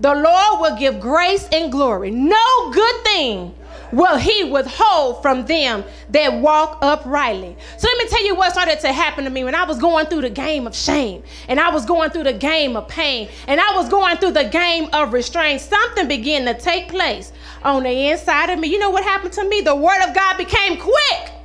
The Lord will give grace and glory. No good thing will he withhold from them that walk uprightly. So let me tell you what started to happen to me when I was going through the game of shame and I was going through the game of pain and I was going through the game of restraint. Something began to take place on the inside of me. You know what happened to me? The word of God became quick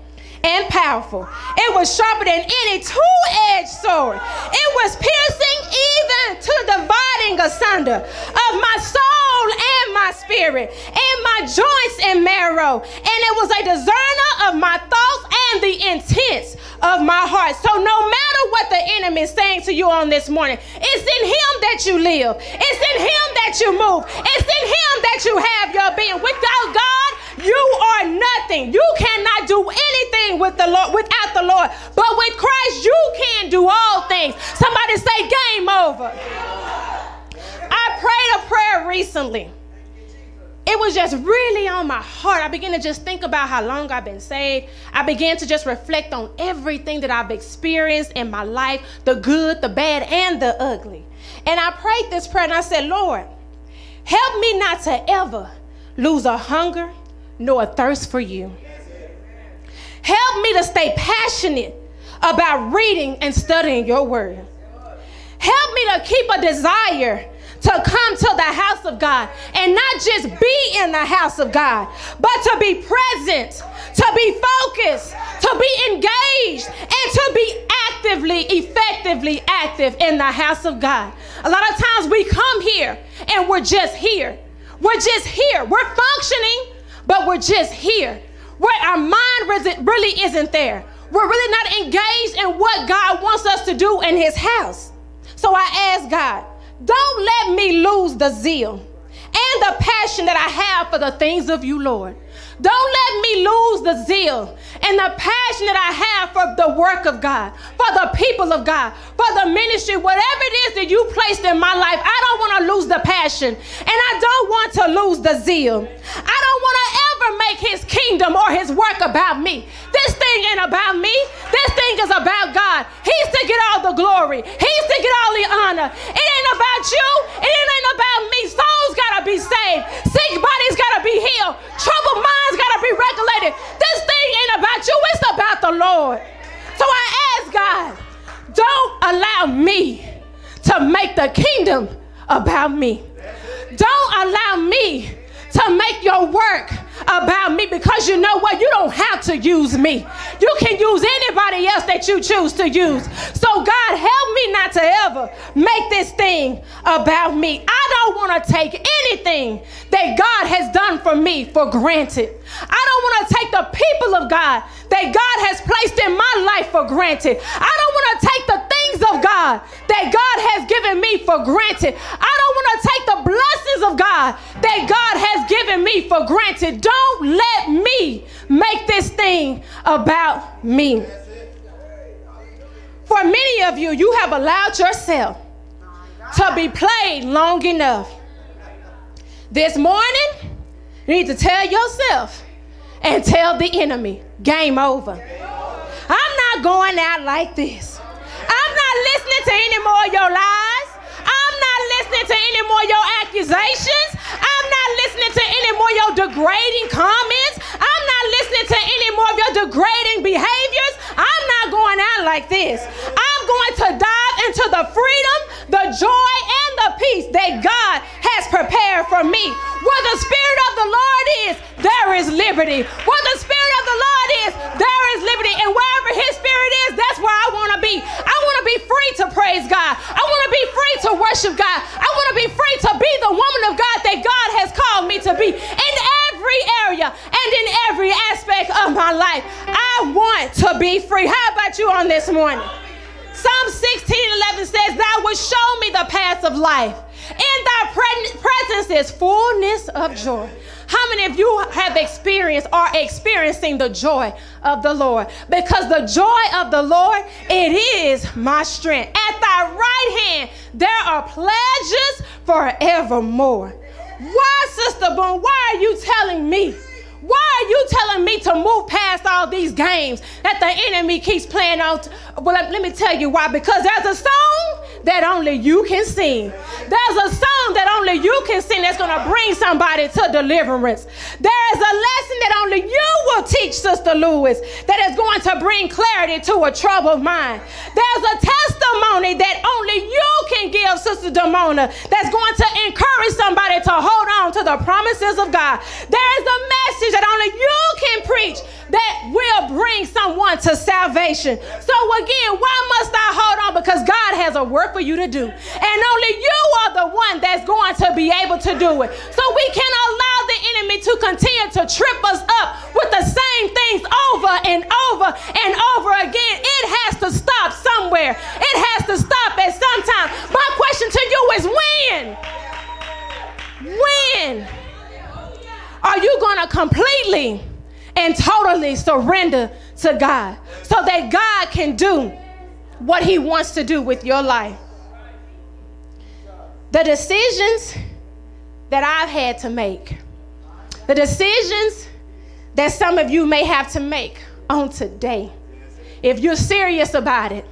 and powerful. It was sharper than any two-edged sword. It was piercing even to dividing asunder of my soul and my spirit and my joints and marrow. And it was a discerner of my thoughts and the intents of my heart. So no matter what the enemy is saying to you on this morning, it's in him that you live. It's in him that you move. It's in him that you have your being. Without God, you are nothing. You cannot do anything with the Lord without the Lord. But with Christ, you can do all things. Somebody say game over. I prayed a prayer recently. It was just really on my heart. I began to just think about how long I've been saved. I began to just reflect on everything that I've experienced in my life the good, the bad, and the ugly. And I prayed this prayer and I said, Lord, help me not to ever lose a hunger nor a thirst for you. Help me to stay passionate about reading and studying your word. Help me to keep a desire to come to the house of God and not just be in the house of God, but to be present, to be focused, to be engaged, and to be actively, effectively active in the house of God. A lot of times we come here and we're just here. We're just here. We're functioning, but we're just here. Where our mind really isn't there. We're really not engaged in what God wants us to do in His house. So I ask God, don't let me lose the zeal and the passion that I have for the things of you, Lord. Don't let me lose the zeal and the passion that I have for the work of God, for the people of God, for the ministry, whatever it is that you placed in my life. I don't want to lose the passion and I don't want to lose the zeal. I don't want to ever make his kingdom or his work about me. This thing ain't about me. This thing is about God. He's to get all the glory. He's to get all the honor. It ain't about you. It ain't about me. Souls gotta be saved. Sick bodies gotta be healed. Troubled minds gotta be regulated. This thing ain't about you. It's about the Lord. So I ask God, don't allow me to make the kingdom about me. Don't allow me to make your work about me because you know what? You don't have to use me. You can use anybody else that you choose to use. So, God, help me not to ever make this thing about me. I don't want to take anything that God has done for me for granted. I don't want to take the people of God that God has placed in my life for granted. I don't want to take the things of God that God has given me for granted. I don't want to take the blessings of God that God has given me for granted. Don't let me make this thing about me. For many of you, you have allowed yourself to be played long enough. This morning, you need to tell yourself and tell the enemy, game over. I'm not going out like this. I'm not listening to any more of your lies. I'm not listening to any more of your accusations. I'm not listening to any more of your degrading comments. I'm not listening to any more of your degrading behaviors. I'm not going out like this. I'm going to dive into the freedom, the joy, and the peace that God has prepared for me. Where the Spirit of the Lord is, there is liberty. Where the Spirit of the Lord is, there is liberty. And wherever His Spirit is, that's where I want to be. I want to be free to praise God. I want to be free to worship God. I want to be free to be the woman of God that God has called me to be in every area and in every aspect of my life. I want to be free. How about you on this morning? Psalm 16 11 says, Thou wilt show me the path of life. In thy pre- presence is fullness of joy. How many of you have experienced or experiencing the joy of the Lord? Because the joy of the Lord, it is my strength. At thy right hand, there are pledges forevermore. Why, Sister Boone, why are you telling me? Why are you telling me to move past all these games that the enemy keeps playing on? Well, let, let me tell you why. Because there's a song that only you can sing. There's a song that only you can sing that's going to bring somebody to deliverance. There is a lesson that only you will teach, Sister Lewis, that is going to bring clarity to a troubled mind. There's a testimony that only you can give, Sister Demona, that's going to encourage somebody to hold on to the promises of God. There is a message that only you can preach that will bring someone to salvation. So again, why must I hold on? Because God has a work for you to do. And only you are the one that's going to be able to do it. So we can allow the enemy to continue to trip us up with the same things over and over and over again. It has to stop somewhere. It has to stop at some time. My question to you is when? When are you going to completely and totally surrender to God so that God can do what He wants to do with your life? The decisions that I've had to make, the decisions that some of you may have to make on today, if you're serious about it,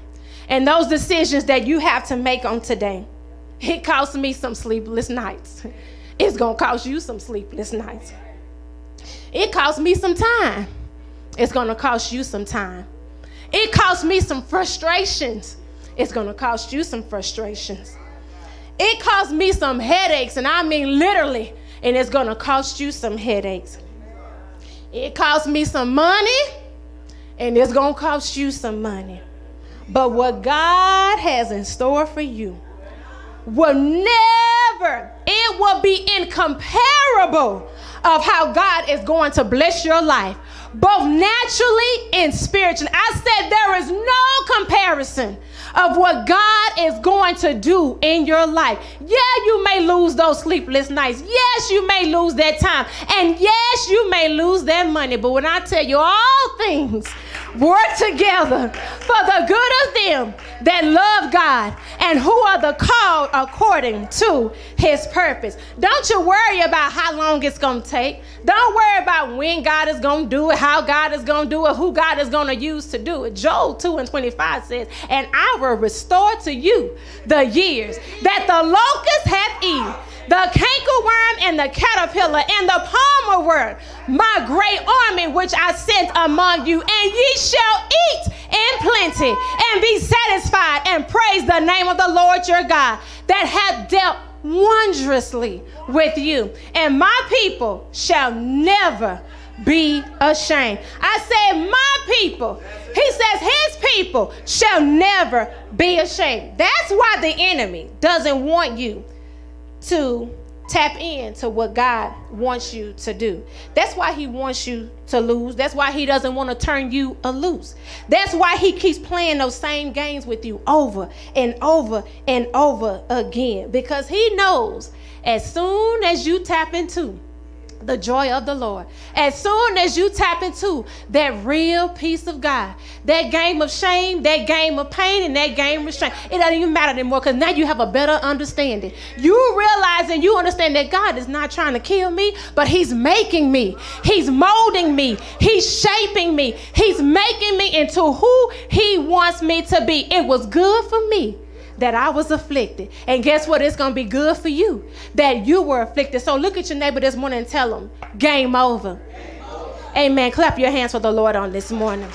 and those decisions that you have to make on today, it cost me some sleepless nights. It's gonna cost you some sleepless nights. It cost me some time. It's gonna cost you some time. It cost me some frustrations. It's gonna cost you some frustrations. It cost me some headaches, and I mean literally, and it's gonna cost you some headaches. It cost me some money, and it's gonna cost you some money. But what God has in store for you will never, it will be incomparable of how God is going to bless your life, both naturally and spiritually. I said there is no comparison of what God is going to do in your life. Yeah, you may lose those sleepless nights. Yes, you may lose that time. And yes, you may lose that money. But when I tell you all things, work together for the good of them that love God and who are the called according to his purpose. Don't you worry about how long it's going to take. Don't worry about when God is going to do it, how God is going to do it, who God is going to use to do it. Joel 2 and 25 says, And I will restore to you the years that the locust hath eaten the cankerworm and the caterpillar and the palmer worm, my great army which I sent among you, and ye shall eat in plenty and be satisfied and praise the name of the Lord your God that hath dealt wondrously with you. And my people shall never be ashamed. I said, My people. He says, His people shall never be ashamed. That's why the enemy doesn't want you to tap into what God wants you to do. That's why he wants you to lose. That's why he doesn't want to turn you a loose. That's why he keeps playing those same games with you over and over and over again because he knows as soon as you tap into the joy of the Lord. As soon as you tap into that real peace of God, that game of shame, that game of pain, and that game of shame, it doesn't even matter anymore because now you have a better understanding. You realize and you understand that God is not trying to kill me, but He's making me. He's molding me. He's shaping me. He's making me into who He wants me to be. It was good for me that I was afflicted. And guess what? It's going to be good for you that you were afflicted. So look at your neighbor this morning and tell them, game over. Game over. Amen. Clap your hands for the Lord on this morning.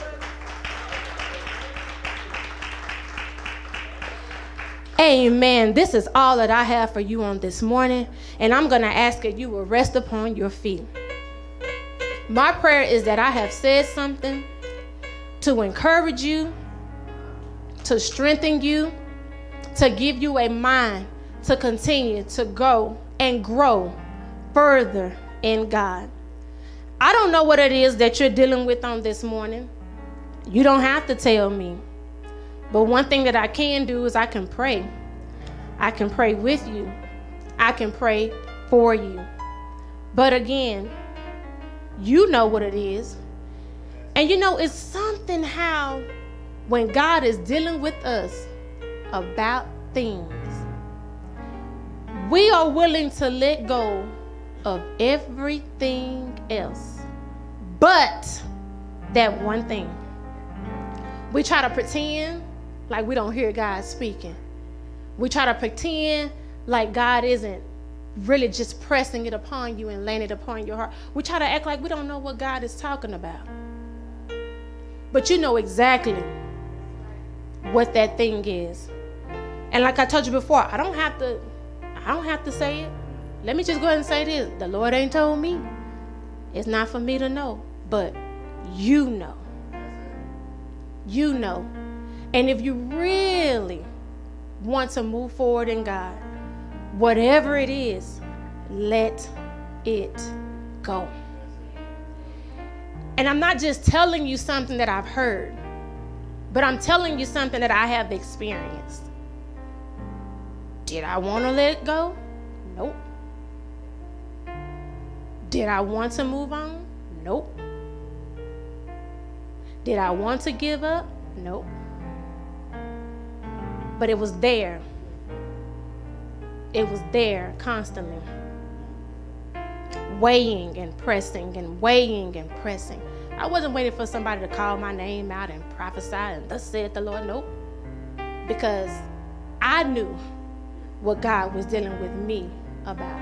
Amen. This is all that I have for you on this morning. And I'm going to ask that you will rest upon your feet. My prayer is that I have said something to encourage you, to strengthen you, to give you a mind to continue to go and grow further in God. I don't know what it is that you're dealing with on this morning. You don't have to tell me. But one thing that I can do is I can pray. I can pray with you. I can pray for you. But again, you know what it is. And you know, it's something how when God is dealing with us about things, we are willing to let go of everything else but that one thing. We try to pretend like we don't hear God speaking. We try to pretend like God isn't really just pressing it upon you and laying it upon your heart. We try to act like we don't know what God is talking about. But you know exactly what that thing is. And like I told you before, I don't have to I don't have to say it. Let me just go ahead and say this. The Lord ain't told me. It's not for me to know, but you know. You know. And if you really want to move forward in God, whatever it is, let it go. And I'm not just telling you something that I've heard, but I'm telling you something that I have experienced. Did I want to let go? Nope. Did I want to move on? Nope. Did I want to give up? Nope. But it was there. It was there constantly. Weighing and pressing and weighing and pressing. I wasn't waiting for somebody to call my name out and prophesy and thus said the Lord. Nope. Because I knew what God was dealing with me about.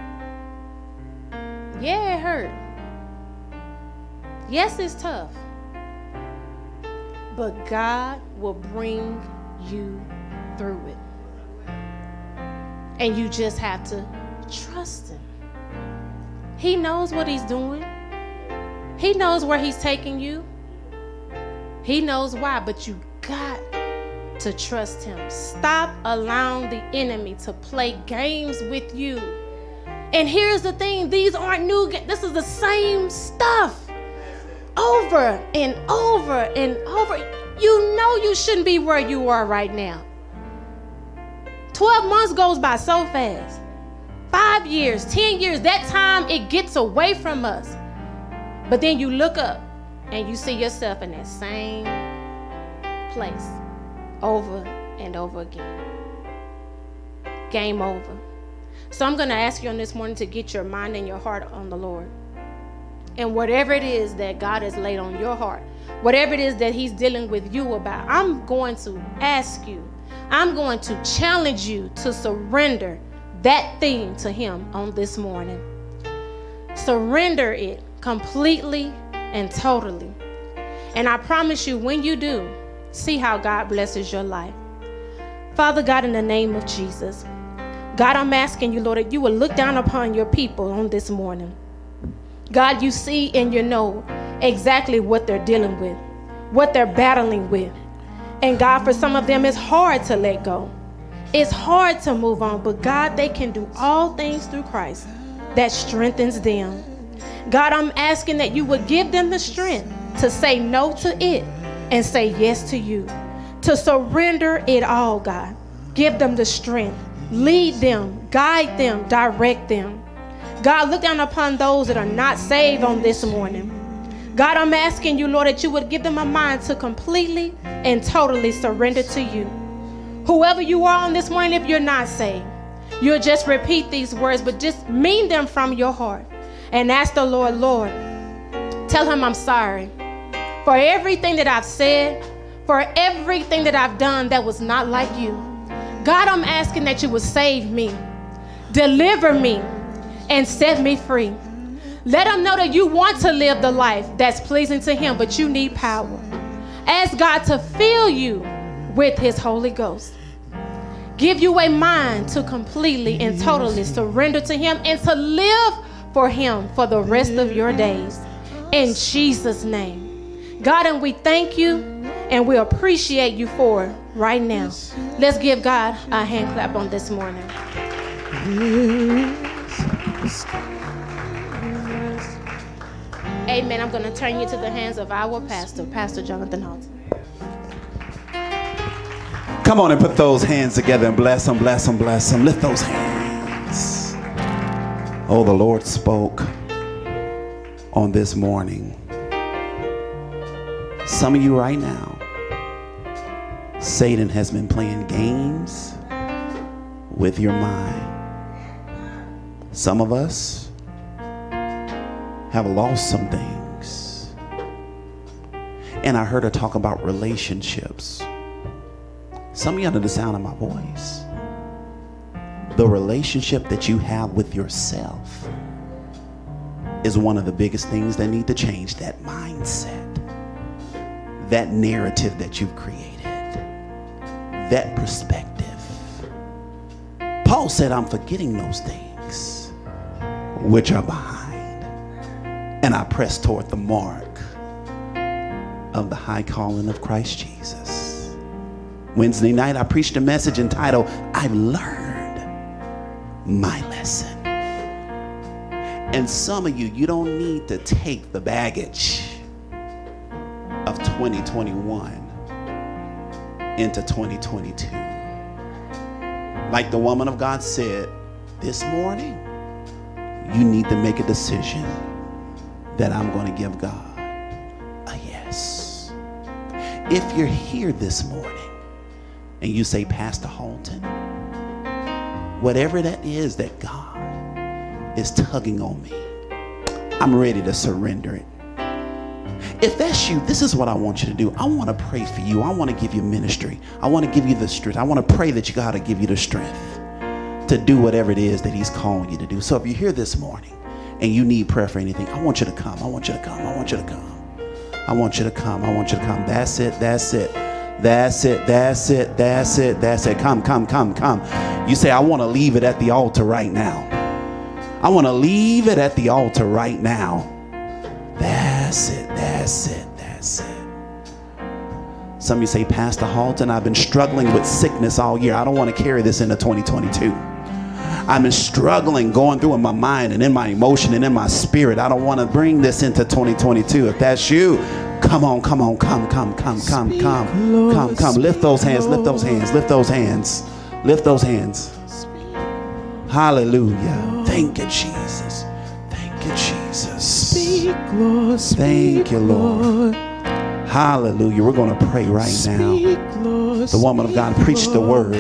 Yeah, it hurt. Yes, it's tough. But God will bring you through it. And you just have to trust Him. He knows what He's doing, He knows where He's taking you. He knows why, but you got to trust Him. Stop allowing the enemy to play games with you. And here's the thing these aren't new, this is the same stuff over and over and over. You know you shouldn't be where you are right now. 12 months goes by so fast. Five years, 10 years, that time it gets away from us. But then you look up and you see yourself in that same place over and over again. Game over. So I'm going to ask you on this morning to get your mind and your heart on the Lord. And whatever it is that God has laid on your heart, whatever it is that He's dealing with you about, I'm going to ask you, I'm going to challenge you to surrender that thing to Him on this morning. Surrender it completely and totally. And I promise you, when you do, see how God blesses your life. Father God, in the name of Jesus, God, I'm asking you, Lord, that you will look down upon your people on this morning. God, you see and you know exactly what they're dealing with, what they're battling with. And God, for some of them, it's hard to let go. It's hard to move on, but God, they can do all things through Christ that strengthens them. God, I'm asking that you would give them the strength to say no to it and say yes to you, to surrender it all, God. Give them the strength, lead them, guide them, direct them. God, look down upon those that are not saved on this morning. God, I'm asking you, Lord, that you would give them a mind to completely and totally surrender to you. Whoever you are on this morning, if you're not saved, you'll just repeat these words, but just mean them from your heart and ask the Lord, Lord, tell him I'm sorry for everything that I've said, for everything that I've done that was not like you. God, I'm asking that you would save me, deliver me, and set me free. Let him know that you want to live the life that's pleasing to him, but you need power. Ask God to fill you with his Holy Ghost. Give you a mind to completely and totally surrender to him and to live for him for the rest of your days. In Jesus' name. God, and we thank you And we appreciate you for it right now. Let's give God a hand clap on this morning. Amen. I'm going to turn you to the hands of our pastor, Pastor Jonathan Halton. Come on and put those hands together and bless them, bless them, bless them. Lift those hands. Oh, the Lord spoke on this morning. Some of you right now, Satan has been playing games with your mind. Some of us have lost some things. And I heard her talk about relationships. Some of you under the sound of my voice. The relationship that you have with yourself is one of the biggest things that need to change that mindset, that narrative that you've created, that perspective. Paul said, I'm forgetting those things which are behind, and I press toward the mark of the high calling of Christ Jesus. Wednesday night, I preached a message entitled, I've Learned My Lesson. And some of you, you don't need to take the baggage of 2021 into 2022. Like the woman of God said this morning, you need to make a decision that I'm going to give God a yes. If you're here this morning, and you say, Pastor Halton, whatever that is that God is tugging on me, I'm ready to surrender it. If that's you, this is what I want you to do. I want to pray for you. I want to give you ministry. I want to give you the strength. I want to pray that you got to give you the strength to do whatever it is that He's calling you to do. So if you're here this morning and you need prayer for anything, I want you to come. I want you to come. I want you to come. I want you to come. I want you to come. That's it. That's it. That's it. That's it. That's it. That's it. Come, come, come, come. You say, I want to leave it at the altar right now. I want to leave it at the altar right now. That's it. That's it. That's it. Some of you say, Pastor Halton, I've been struggling with sickness all year. I don't want to carry this into 2022. I've been struggling going through in my mind and in my emotion and in my spirit. I don't want to bring this into 2022. If that's you, Come on, come on, come, come, come, come, come, come, come. Lift those hands, lift those hands, lift those hands, lift those hands. Hallelujah. Thank you, Jesus. Thank you, Lord. Hallelujah. We're going to pray right now. The woman of God preached the word,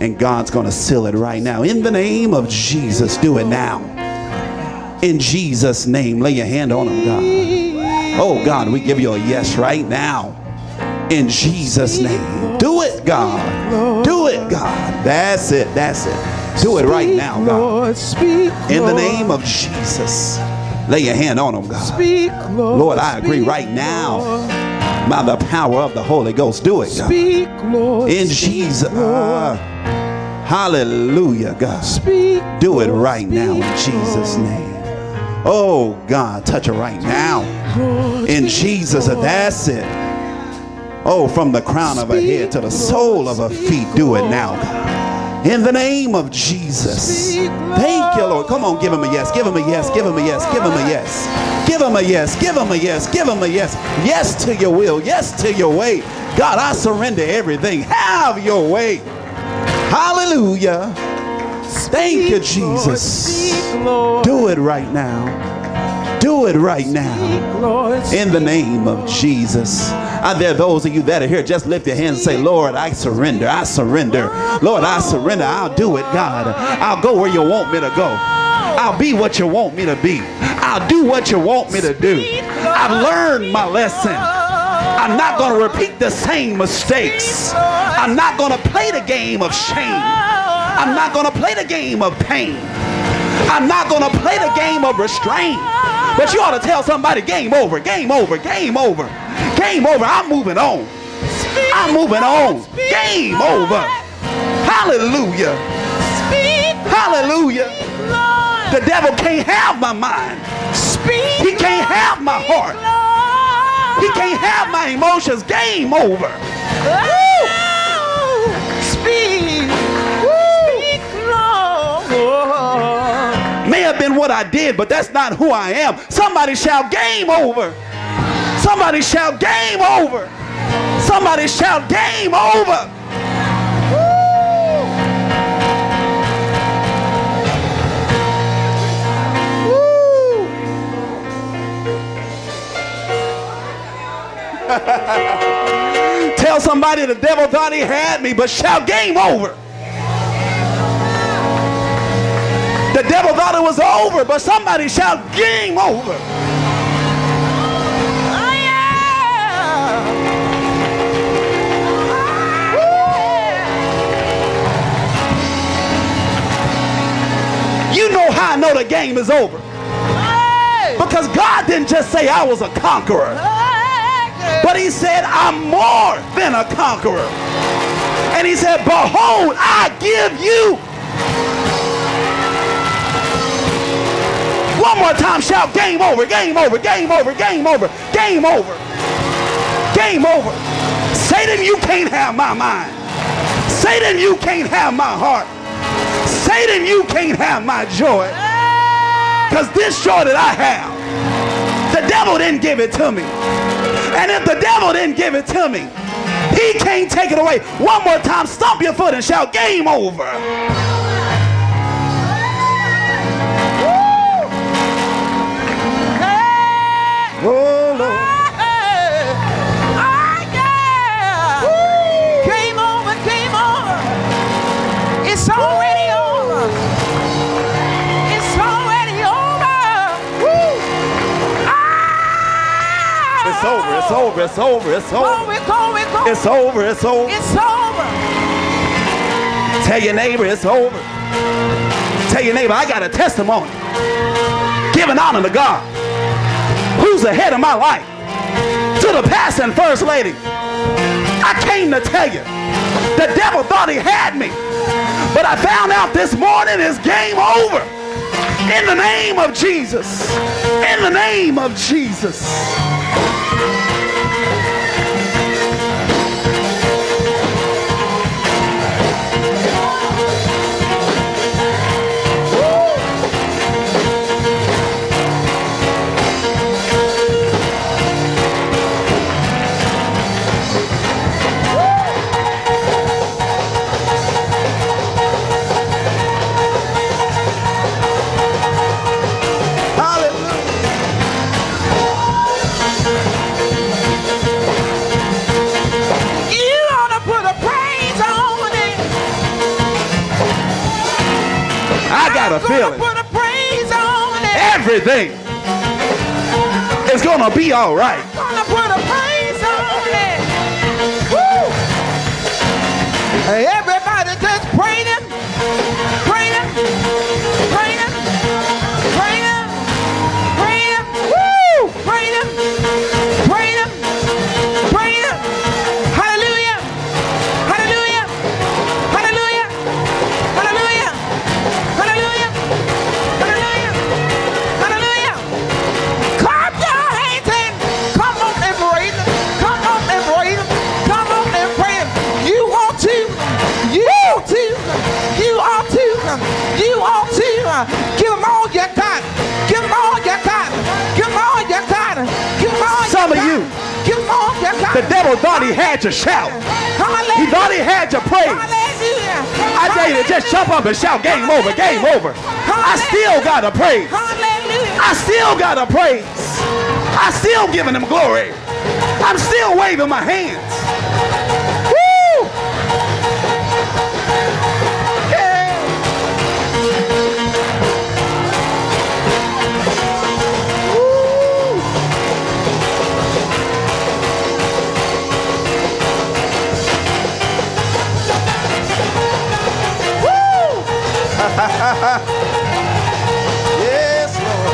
and God's going to seal it right now. In the name of Jesus, do it now. In Jesus' name, lay your hand on him, God. Oh God, we give you a yes right now. In Jesus' name. Do it, God. Do it, God. That's it. That's it. Do it right now, God. In the name of Jesus. Lay your hand on them, God. Lord, I agree right now by the power of the Holy Ghost. Do it, God. In Jesus. Uh, hallelujah, God. Speak. Do it right now in Jesus' name. Oh, God, touch it right now. In Jesus, name. that's it. Oh, from the crown of her head to the sole of her feet, do it now, God. In the name of Jesus. Thank you, Lord. Come on, give him a yes. Give him a yes. Give him a yes. Give him a yes. Give him a yes. Give him a yes. Give him a yes. Yes to your will. Yes to your way. God, I surrender everything. Have your way. Hallelujah. Thank you, Jesus. Do it right now. Do it right now. In the name of Jesus. Are there those of you that are here? Just lift your hands and say, Lord, I surrender. I surrender. Lord, I surrender. I'll do it, God. I'll go where you want me to go. I'll be what you want me to be. I'll do what you want me to do. I've learned my lesson. I'm not going to repeat the same mistakes. I'm not going to play the game of shame. I'm not going to play the game of pain. I'm not going to play the game of restraint. But you ought to tell somebody, game over, game over, game over, game over. I'm moving on. I'm moving on. Game over. Hallelujah. Hallelujah. The devil can't have my mind. He can't have my heart. He can't have my emotions. Game over. Have been what I did, but that's not who I am. Somebody shout game over. Somebody shout game over. Somebody shout game over. Tell somebody the devil thought he had me, but shout game over. The devil thought it was over, but somebody shout game over. You know how I know the game is over. Hey. Because God didn't just say I was a conqueror, Hey. but He said I'm more than a conqueror. And He said, Behold, I give you. One more time, shout game over, game over, game over, game over, game over, game over. Satan, you can't have my mind. Satan, you can't have my heart. Satan, you can't have my joy. Because this joy that I have, the devil didn't give it to me. And if the devil didn't give it to me, he can't take it away. One more time, stomp your foot and shout, game over. Oh, Lord. Game over, game over. It's already over. It's already over. Ah! It's over, it's over, it's over, it's over. It's over, it's over. It's over. Tell your neighbor it's over. Tell your neighbor I got a testimony. Giving honor to God. Who's the head of my life? To the and first lady. I came to tell you. The devil thought he had me. But I found out this morning it's game over. In the name of Jesus. In the name of Jesus. Got a Gonna feeling Put a praise on it. everything is to be all right. Gonna put a praise on it. Woo! Hey, devil thought he had your shout. He thought he had your praise. I tell you to just jump up and shout, game over, game over. I still got to praise. Hallelujah. I still got to praise. I still giving him glory. I'm still waving my hands. yes, Lord.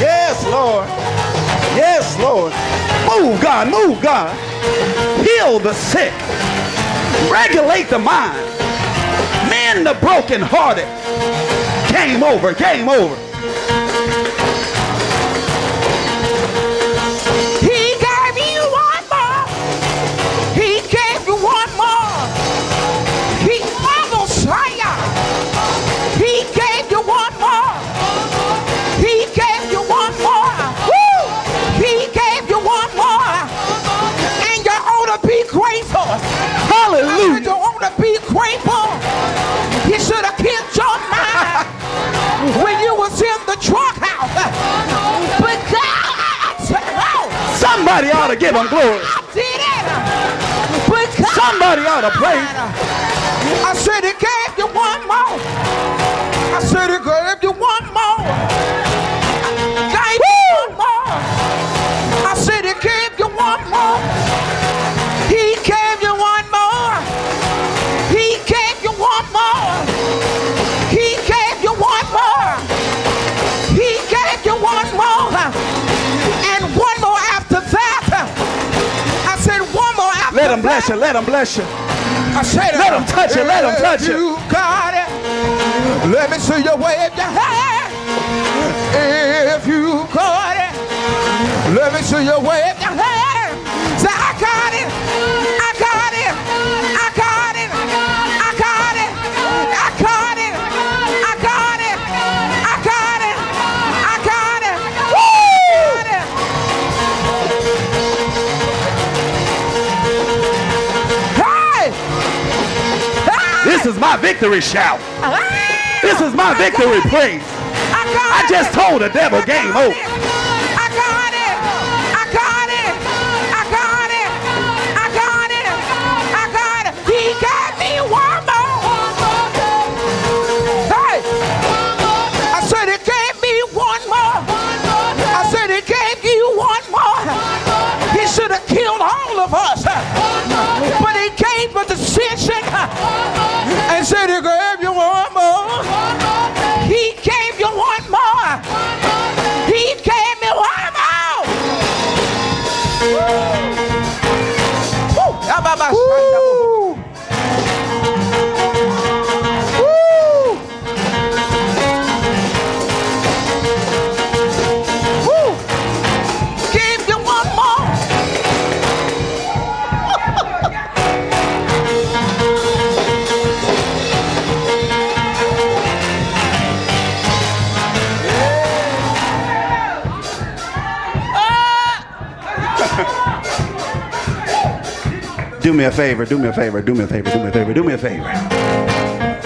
Yes, Lord. Yes, Lord. Move, God. Move, God. Heal the sick. Regulate the mind. Mend the brokenhearted. Game over. Game over. Somebody ought to give him glory. I did it. Somebody ought to praise. I said he gave you one more. I said he gave you one more. Gave you one more. I said he gave you one more. Let him bless you. Let him bless you. I said, Let 'em touch it, let 'em touch. You got it. Let me see you wave your hand. If you got it, let me see you wave your hand. Say, I got it. Is my victory shout. Ah! This is my victory praise. I just told the devil game got over. I got it. I got it. I got it. I got it. I got it. He gave me one more. Hey! I said he gave me one more. I said he gave you one more. He should have killed all of us. But he gave a decision said, He'll go, me a favor, do me a favor, do me a favor, do me a favor, do me a favor.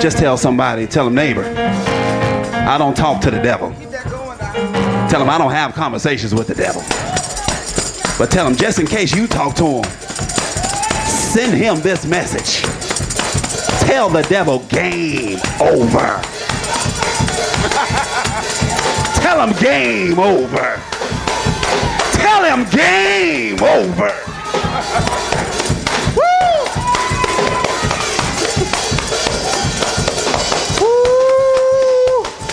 Just tell somebody, tell them neighbor, I don't talk to the devil. Tell them I don't have conversations with the devil. But tell them just in case you talk to him, send him this message. Tell the devil game over. tell him game over. Tell him game over.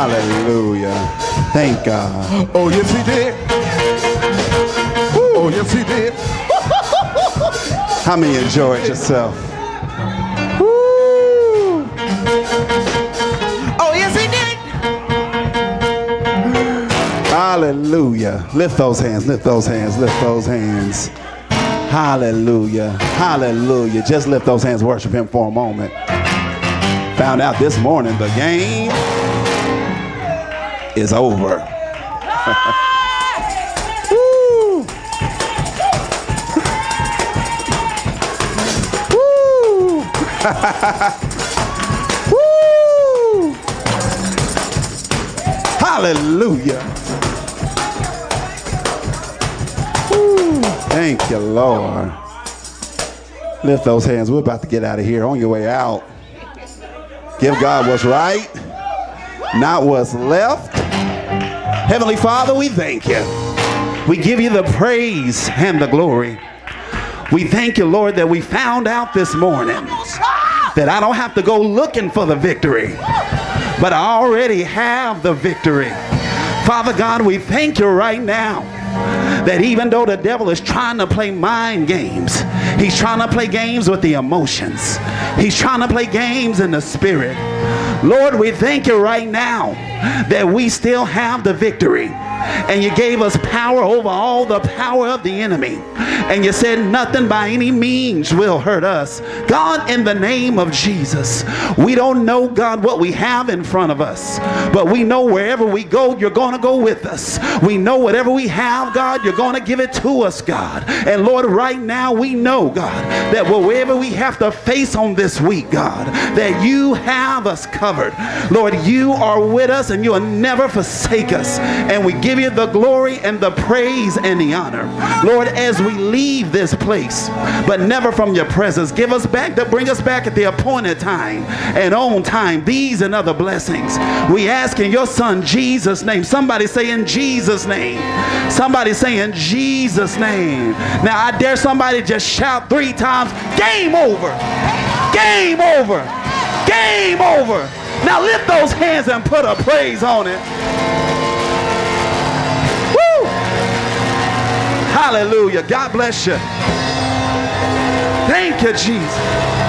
Hallelujah. Thank God. Oh, yes, he did. Oh, yes, he did. How many enjoyed yourself? Oh, yes, he did. Hallelujah. Lift those hands, lift those hands, lift those hands. Hallelujah. Hallelujah. Just lift those hands, worship him for a moment. Found out this morning the game is over. Woo. Woo. Woo. Hallelujah. Woo. Thank you, Lord. Lift those hands. We're about to get out of here. On your way out, give God what's right, not what's left. Heavenly Father, we thank you. We give you the praise and the glory. We thank you, Lord, that we found out this morning that I don't have to go looking for the victory, but I already have the victory. Father God, we thank you right now that even though the devil is trying to play mind games, he's trying to play games with the emotions, he's trying to play games in the spirit. Lord, we thank you right now that we still have the victory and you gave us power over all the power of the enemy. And you said nothing by any means will hurt us. God, in the name of Jesus, we don't know, God, what we have in front of us, but we know wherever we go, you're going to go with us. We know whatever we have, God, you're going to give it to us, God. And Lord, right now we know, God, that wherever we have to face on this week, God, that you have us covered. Lord, you are with us and you'll never forsake us. And we give you the glory and the praise and the honor. Lord, as we leave this place, but never from your presence, give us back to bring us back at the appointed time and on time these and other blessings. We ask in your son Jesus' name. Somebody say in Jesus' name. Somebody say in Jesus' name. Now I dare somebody just shout three times, game over. Game over. Game over. Now lift those hands and put a praise on it. Hallelujah. God bless you. Thank you, Jesus.